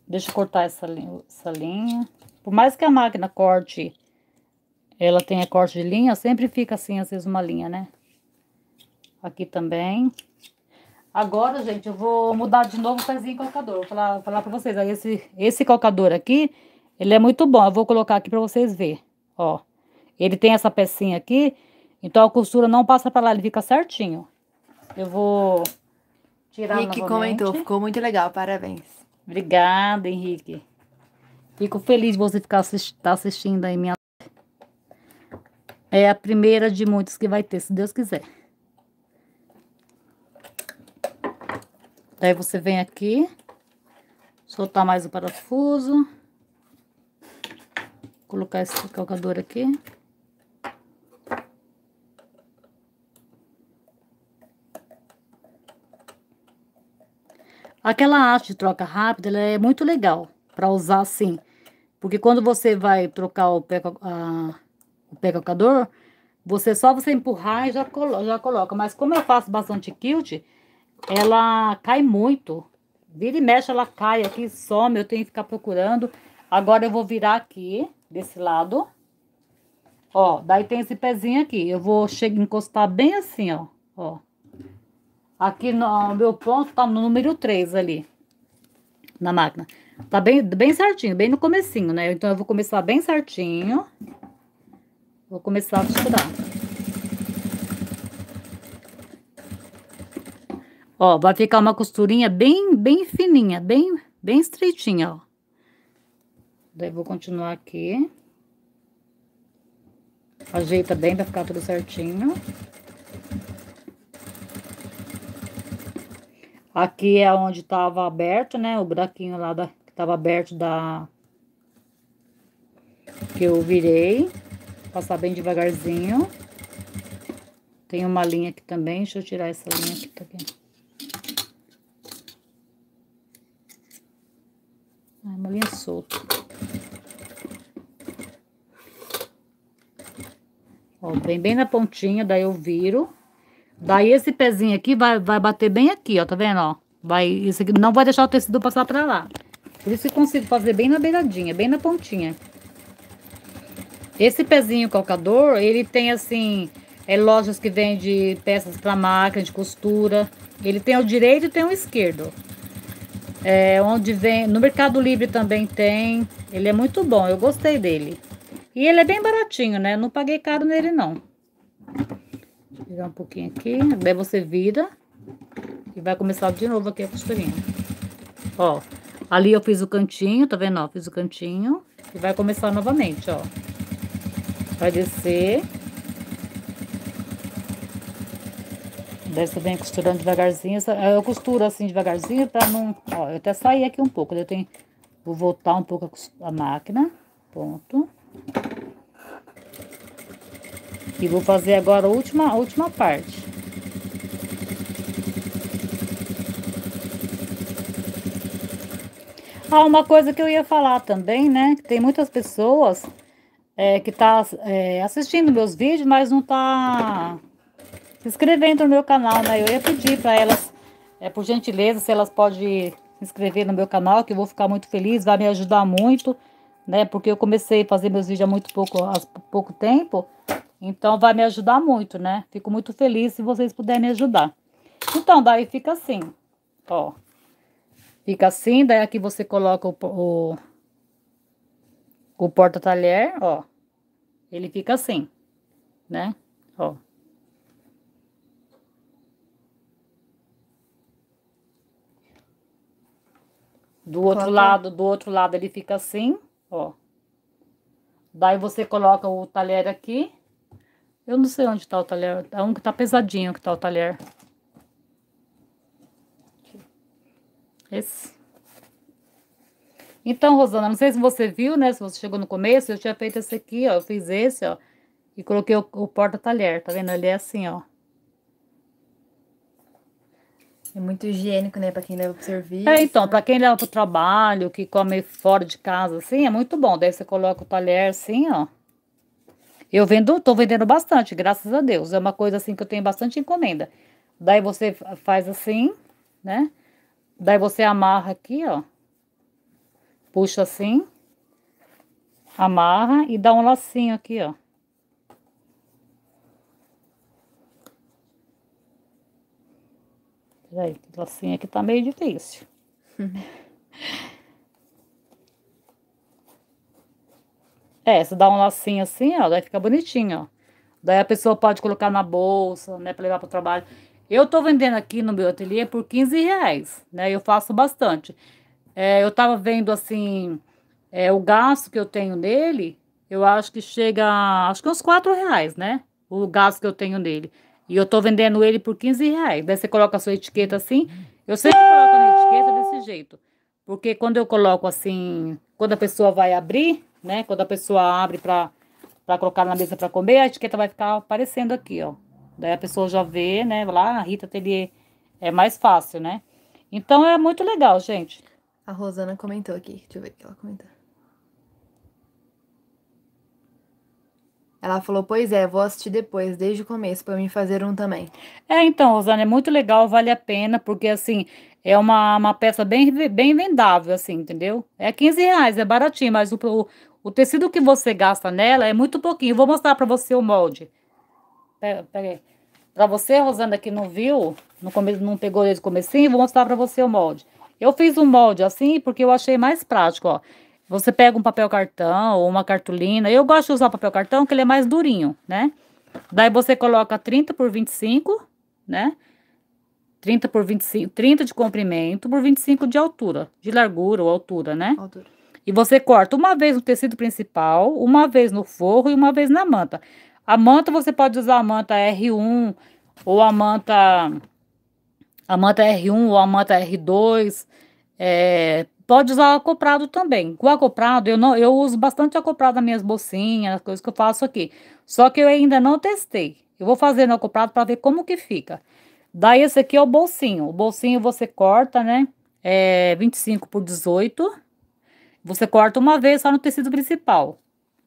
Deixa eu cortar essa linha, essa linha. Por mais que a máquina corte, ela tenha corte de linha, sempre fica assim, às vezes, uma linha, né? Aqui também. Agora, gente, eu vou mudar de novo o pezinho calcador. Vou falar, falar pra vocês. Aí, esse, esse calcador aqui, ele é muito bom. Eu vou colocar aqui pra vocês verem. Ó. Ele tem essa pecinha aqui. Então, a costura não passa pra lá. Ele fica certinho. Eu vou tirar Henrique novamente. comentou, ficou muito legal, parabéns. Obrigada, Henrique. Fico feliz de você ficar assist, tá assistindo aí minha É a primeira de muitos que vai ter, se Deus quiser. Daí você vem aqui, soltar mais o parafuso, colocar esse calcador aqui. Aquela haste de troca rápida, ela é muito legal para usar assim. Porque quando você vai trocar o pé, a, o pé calcador, você só você empurrar e já, colo, já coloca. Mas como eu faço bastante quilt, ela cai muito. Vira e mexe, ela cai aqui, some, eu tenho que ficar procurando. Agora eu vou virar aqui, desse lado. Ó, daí tem esse pezinho aqui. Eu vou chegar, encostar bem assim, ó. Ó. Aqui no meu ponto tá no número 3 ali. Na máquina. Tá bem, bem certinho, bem no comecinho, né? Então eu vou começar bem certinho. Vou começar a costurar. Ó, vai ficar uma costurinha bem, bem fininha, bem, bem estreitinha, ó. Daí vou continuar aqui. Ajeita bem pra ficar tudo certinho. Aqui é onde tava aberto, né? O buraquinho lá da, que tava aberto da... Que eu virei. Passar bem devagarzinho. Tem uma linha aqui também. Deixa eu tirar essa linha aqui, tá aqui. uma linha solta. Ó, bem na pontinha, daí eu viro. Daí esse pezinho aqui vai, vai bater bem aqui, ó, tá vendo, ó? Vai, isso aqui não vai deixar o tecido passar pra lá. Por isso que consigo fazer bem na beiradinha, bem na pontinha. Esse pezinho calcador, ele tem assim, é lojas que vende peças para máquina de costura. Ele tem o direito e tem o esquerdo. É, onde vem, no Mercado Livre também tem. Ele é muito bom, eu gostei dele. E ele é bem baratinho, né? Não paguei caro nele, não. Pegar um pouquinho aqui. Daí você vira. E vai começar de novo aqui a costurinha. Ó, ali eu fiz o cantinho, tá vendo? Ó, fiz o cantinho. E vai começar novamente, ó. Vai descer. Daí você vem costurando devagarzinho. Eu costuro assim devagarzinho pra não... Ó, eu até saí aqui um pouco. Eu tenho... Vou voltar um pouco a máquina. Ponto. E vou fazer agora a última, a última parte. Ah, uma coisa que eu ia falar também, né? Tem muitas pessoas é, que tá é, assistindo meus vídeos, mas não tá se inscrevendo no meu canal, né? Eu ia pedir para elas, é, por gentileza, se elas podem se inscrever no meu canal, que eu vou ficar muito feliz, vai me ajudar muito, né? Porque eu comecei a fazer meus vídeos há muito pouco, há pouco tempo, então vai me ajudar muito, né? Fico muito feliz se vocês puderem me ajudar. Então, daí fica assim, ó. Fica assim, daí aqui você coloca o, o o porta-talher, ó, ele fica assim, né? Ó. Do outro lado, do outro lado ele fica assim, ó. Daí você coloca o talher aqui. Eu não sei onde tá o talher. É um que tá pesadinho que tá o talher. Esse. Então, Rosana, não sei se você viu, né? Se você chegou no começo, eu tinha feito esse aqui, ó. Eu fiz esse, ó. E coloquei o, o porta-talher, tá vendo? Ele é assim, ó. É muito higiênico, né? Pra quem leva pro serviço. É, então, pra quem leva pro trabalho, que come fora de casa, assim, é muito bom. Daí você coloca o talher assim, ó. Eu vendo, tô vendendo bastante, graças a Deus. É uma coisa assim que eu tenho bastante encomenda. Daí você faz assim, né? Daí você amarra aqui, ó puxa assim, amarra e dá um lacinho aqui, ó. Peraí, lacinho aqui tá meio difícil. (laughs) é, você dá um lacinho assim, ó, daí fica bonitinho, ó. Daí a pessoa pode colocar na bolsa, né, pra levar pro trabalho. Eu tô vendendo aqui no meu ateliê por 15 reais, né, eu faço bastante. É, eu estava vendo assim, é, o gasto que eu tenho nele, eu acho que chega, acho que uns 4 reais, né? O gasto que eu tenho nele. E eu tô vendendo ele por 15 reais. Daí você coloca a sua etiqueta assim. Eu sempre coloco na etiqueta desse jeito. Porque quando eu coloco assim, quando a pessoa vai abrir, né? Quando a pessoa abre para colocar na mesa para comer, a etiqueta vai ficar aparecendo aqui, ó. Daí a pessoa já vê, né? Lá, a Rita Ateliê é mais fácil, né? Então é muito legal, gente. A Rosana comentou aqui. Deixa eu ver o que ela comentou. Ela falou, pois é, vou assistir depois, desde o começo, para mim fazer um também. É, então, Rosana, é muito legal, vale a pena, porque assim, é uma, uma peça bem, bem vendável, assim, entendeu? É 15 reais, é baratinho, mas o, o, tecido que você gasta nela é muito pouquinho. Vou mostrar para você o molde. Pega, pega aí. Você, Rosana, que não viu, no começo, não pegou desde o comecinho, vou mostrar para você o molde. Eu fiz um molde assim porque eu achei mais prático, ó. Você pega um papel cartão ou uma cartolina. Eu gosto de usar papel cartão, que ele é mais durinho, né? Daí você coloca 30 por 25, né? 30 por 25, 30 de comprimento por 25 de altura, de largura ou altura, né? Altura. E você corta uma vez no tecido principal, uma vez no forro e uma vez na manta. A manta você pode usar a manta R1 ou a manta a manta R1 ou a manta R2. É, pode usar acoprado também. Com acoprado, eu, não, eu uso bastante acoprado nas minhas bolsinhas, as coisas que eu faço aqui. Só que eu ainda não testei. Eu vou fazer no acoprado para ver como que fica. Daí, esse aqui é o bolsinho. O bolsinho você corta, né? É 25 por 18. Você corta uma vez só no tecido principal,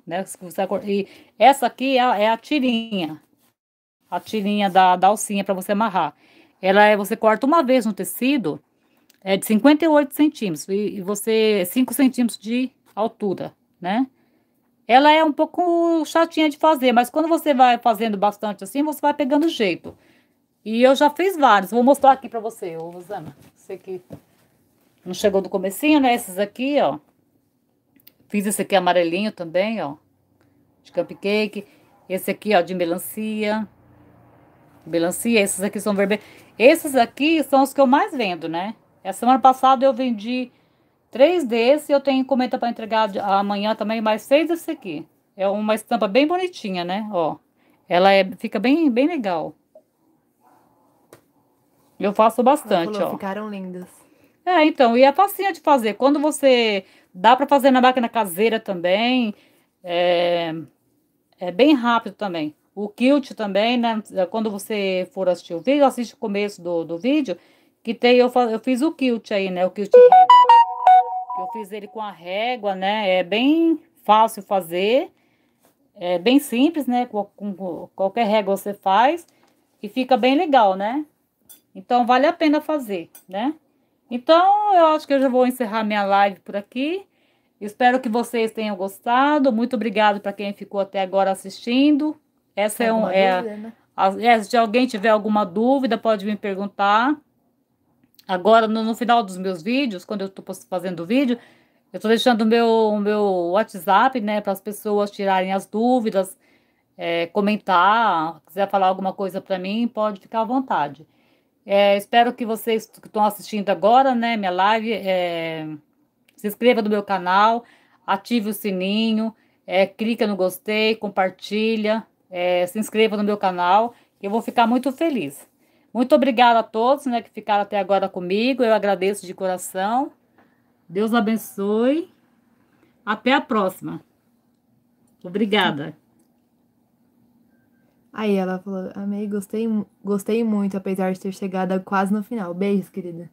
né? Você e essa aqui é a, é a tirinha, a tirinha da, da alcinha para você amarrar. Ela é, você corta uma vez no tecido, é de 58 centímetros, e, e você, 5 centímetros de altura, né? Ela é um pouco chatinha de fazer, mas quando você vai fazendo bastante assim, você vai pegando jeito. E eu já fiz vários, vou mostrar aqui para você, Rosana. Você que não chegou do comecinho, né? Esses aqui, ó. Fiz esse aqui amarelinho também, ó. De cupcake. Esse aqui, ó, de melancia. Melancia, esses aqui são vermelhos. Esses aqui são os que eu mais vendo, né? A semana passada eu vendi três desses eu tenho encomenda para entregar amanhã também mais seis desse aqui. É uma estampa bem bonitinha, né? Ó, ela é, fica bem, bem legal. Eu faço bastante, falou, ó. Ficaram lindas. É, então, e é facinho de fazer. Quando você dá para fazer na máquina caseira também, é, é bem rápido também. O kilt também, né? Quando você for assistir o vídeo, assiste o começo do, do vídeo, que tem, eu, eu fiz o kilt aí, né? O régua. Eu fiz ele com a régua, né? É bem fácil fazer. É bem simples, né? Com, com qualquer régua você faz. E fica bem legal, né? Então, vale a pena fazer, né? Então, eu acho que eu já vou encerrar minha live por aqui. Espero que vocês tenham gostado. Muito obrigado para quem ficou até agora assistindo. Essa é um. É, dúvida, né? é, se alguém tiver alguma dúvida, pode me perguntar. Agora, no, no final dos meus vídeos, quando eu estou fazendo o vídeo, eu estou deixando o meu, meu WhatsApp, né, para as pessoas tirarem as dúvidas, é, comentar, quiser falar alguma coisa para mim, pode ficar à vontade. É, espero que vocês que estão assistindo agora, né, minha live, é, se inscreva no meu canal, ative o sininho, é, clica no gostei, compartilha, é, se inscreva no meu canal, eu vou ficar muito feliz. Muito obrigada a todos, né, que ficaram até agora comigo, eu agradeço de coração. Deus abençoe. Até a próxima. Obrigada. Aí ela falou, amei, gostei, gostei muito, apesar de ter chegado quase no final. Beijos, querida.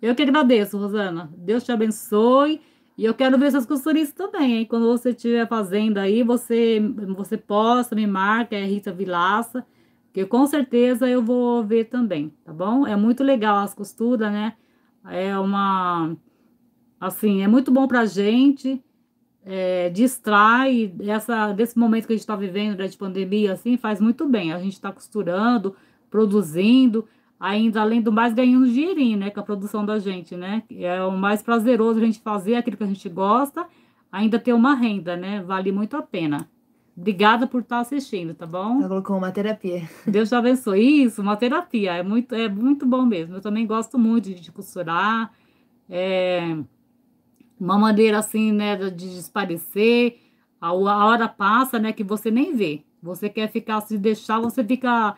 Eu que agradeço, Rosana. Deus te abençoe. E eu quero ver essas costuristas também, hein? Quando você estiver fazendo aí, você, você posta, me marca, é Rita Vilaça, que com certeza eu vou ver também, tá bom? É muito legal as costuras, né? É uma... Assim, é muito bom pra gente é, distrai essa, desse momento que a gente está vivendo né, de pandemia, assim, faz muito bem. A gente está costurando, produzindo, ainda além do mais ganhando dinheirinho, né, com a produção da gente, né? É o mais prazeroso a gente fazer aquilo que a gente gosta, ainda ter uma renda, né? Vale muito a pena. Obrigada por estar assistindo, tá bom? Ela colocou uma terapia. Deus te abençoe. Isso, uma terapia. É muito, é muito bom mesmo. Eu também gosto muito de, de costurar. É, uma maneira assim, né, de desaparecer. A, a hora passa, né, que você nem vê. Você quer ficar, se deixar, você fica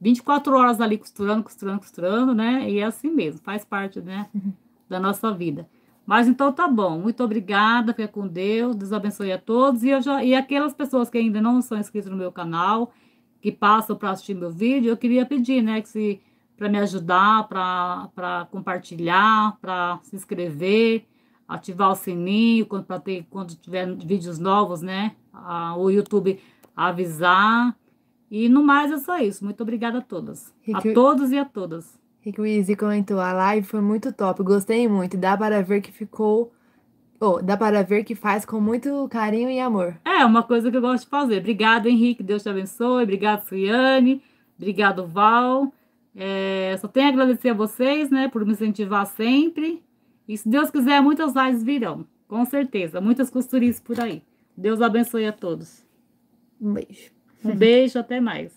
24 horas ali costurando, costurando, costurando, né? E é assim mesmo, faz parte, né, uhum. da nossa vida. Mas então tá bom, muito obrigada, fica com Deus, Deus abençoe a todos. E, eu já, e aquelas pessoas que ainda não são inscritas no meu canal, que passam para assistir meu vídeo, eu queria pedir, né, que se para me ajudar, para compartilhar, para se inscrever, ativar o sininho quando, ter, quando tiver vídeos novos, né? Ah, o YouTube avisar. E no mais é só isso. Muito obrigada a todas. A todos e a todas. Rick Wizzy comentou, a live foi muito top, gostei muito. Dá para ver que ficou. Oh, dá para ver que faz com muito carinho e amor. É, uma coisa que eu gosto de fazer. Obrigado, Henrique. Deus te abençoe. Obrigado, Suiane. Obrigado, Val. É, só tenho a agradecer a vocês, né, por me incentivar sempre. E se Deus quiser, muitas lives virão. Com certeza. Muitas costuristas por aí. Deus abençoe a todos. Um beijo. Um beijo, até mais.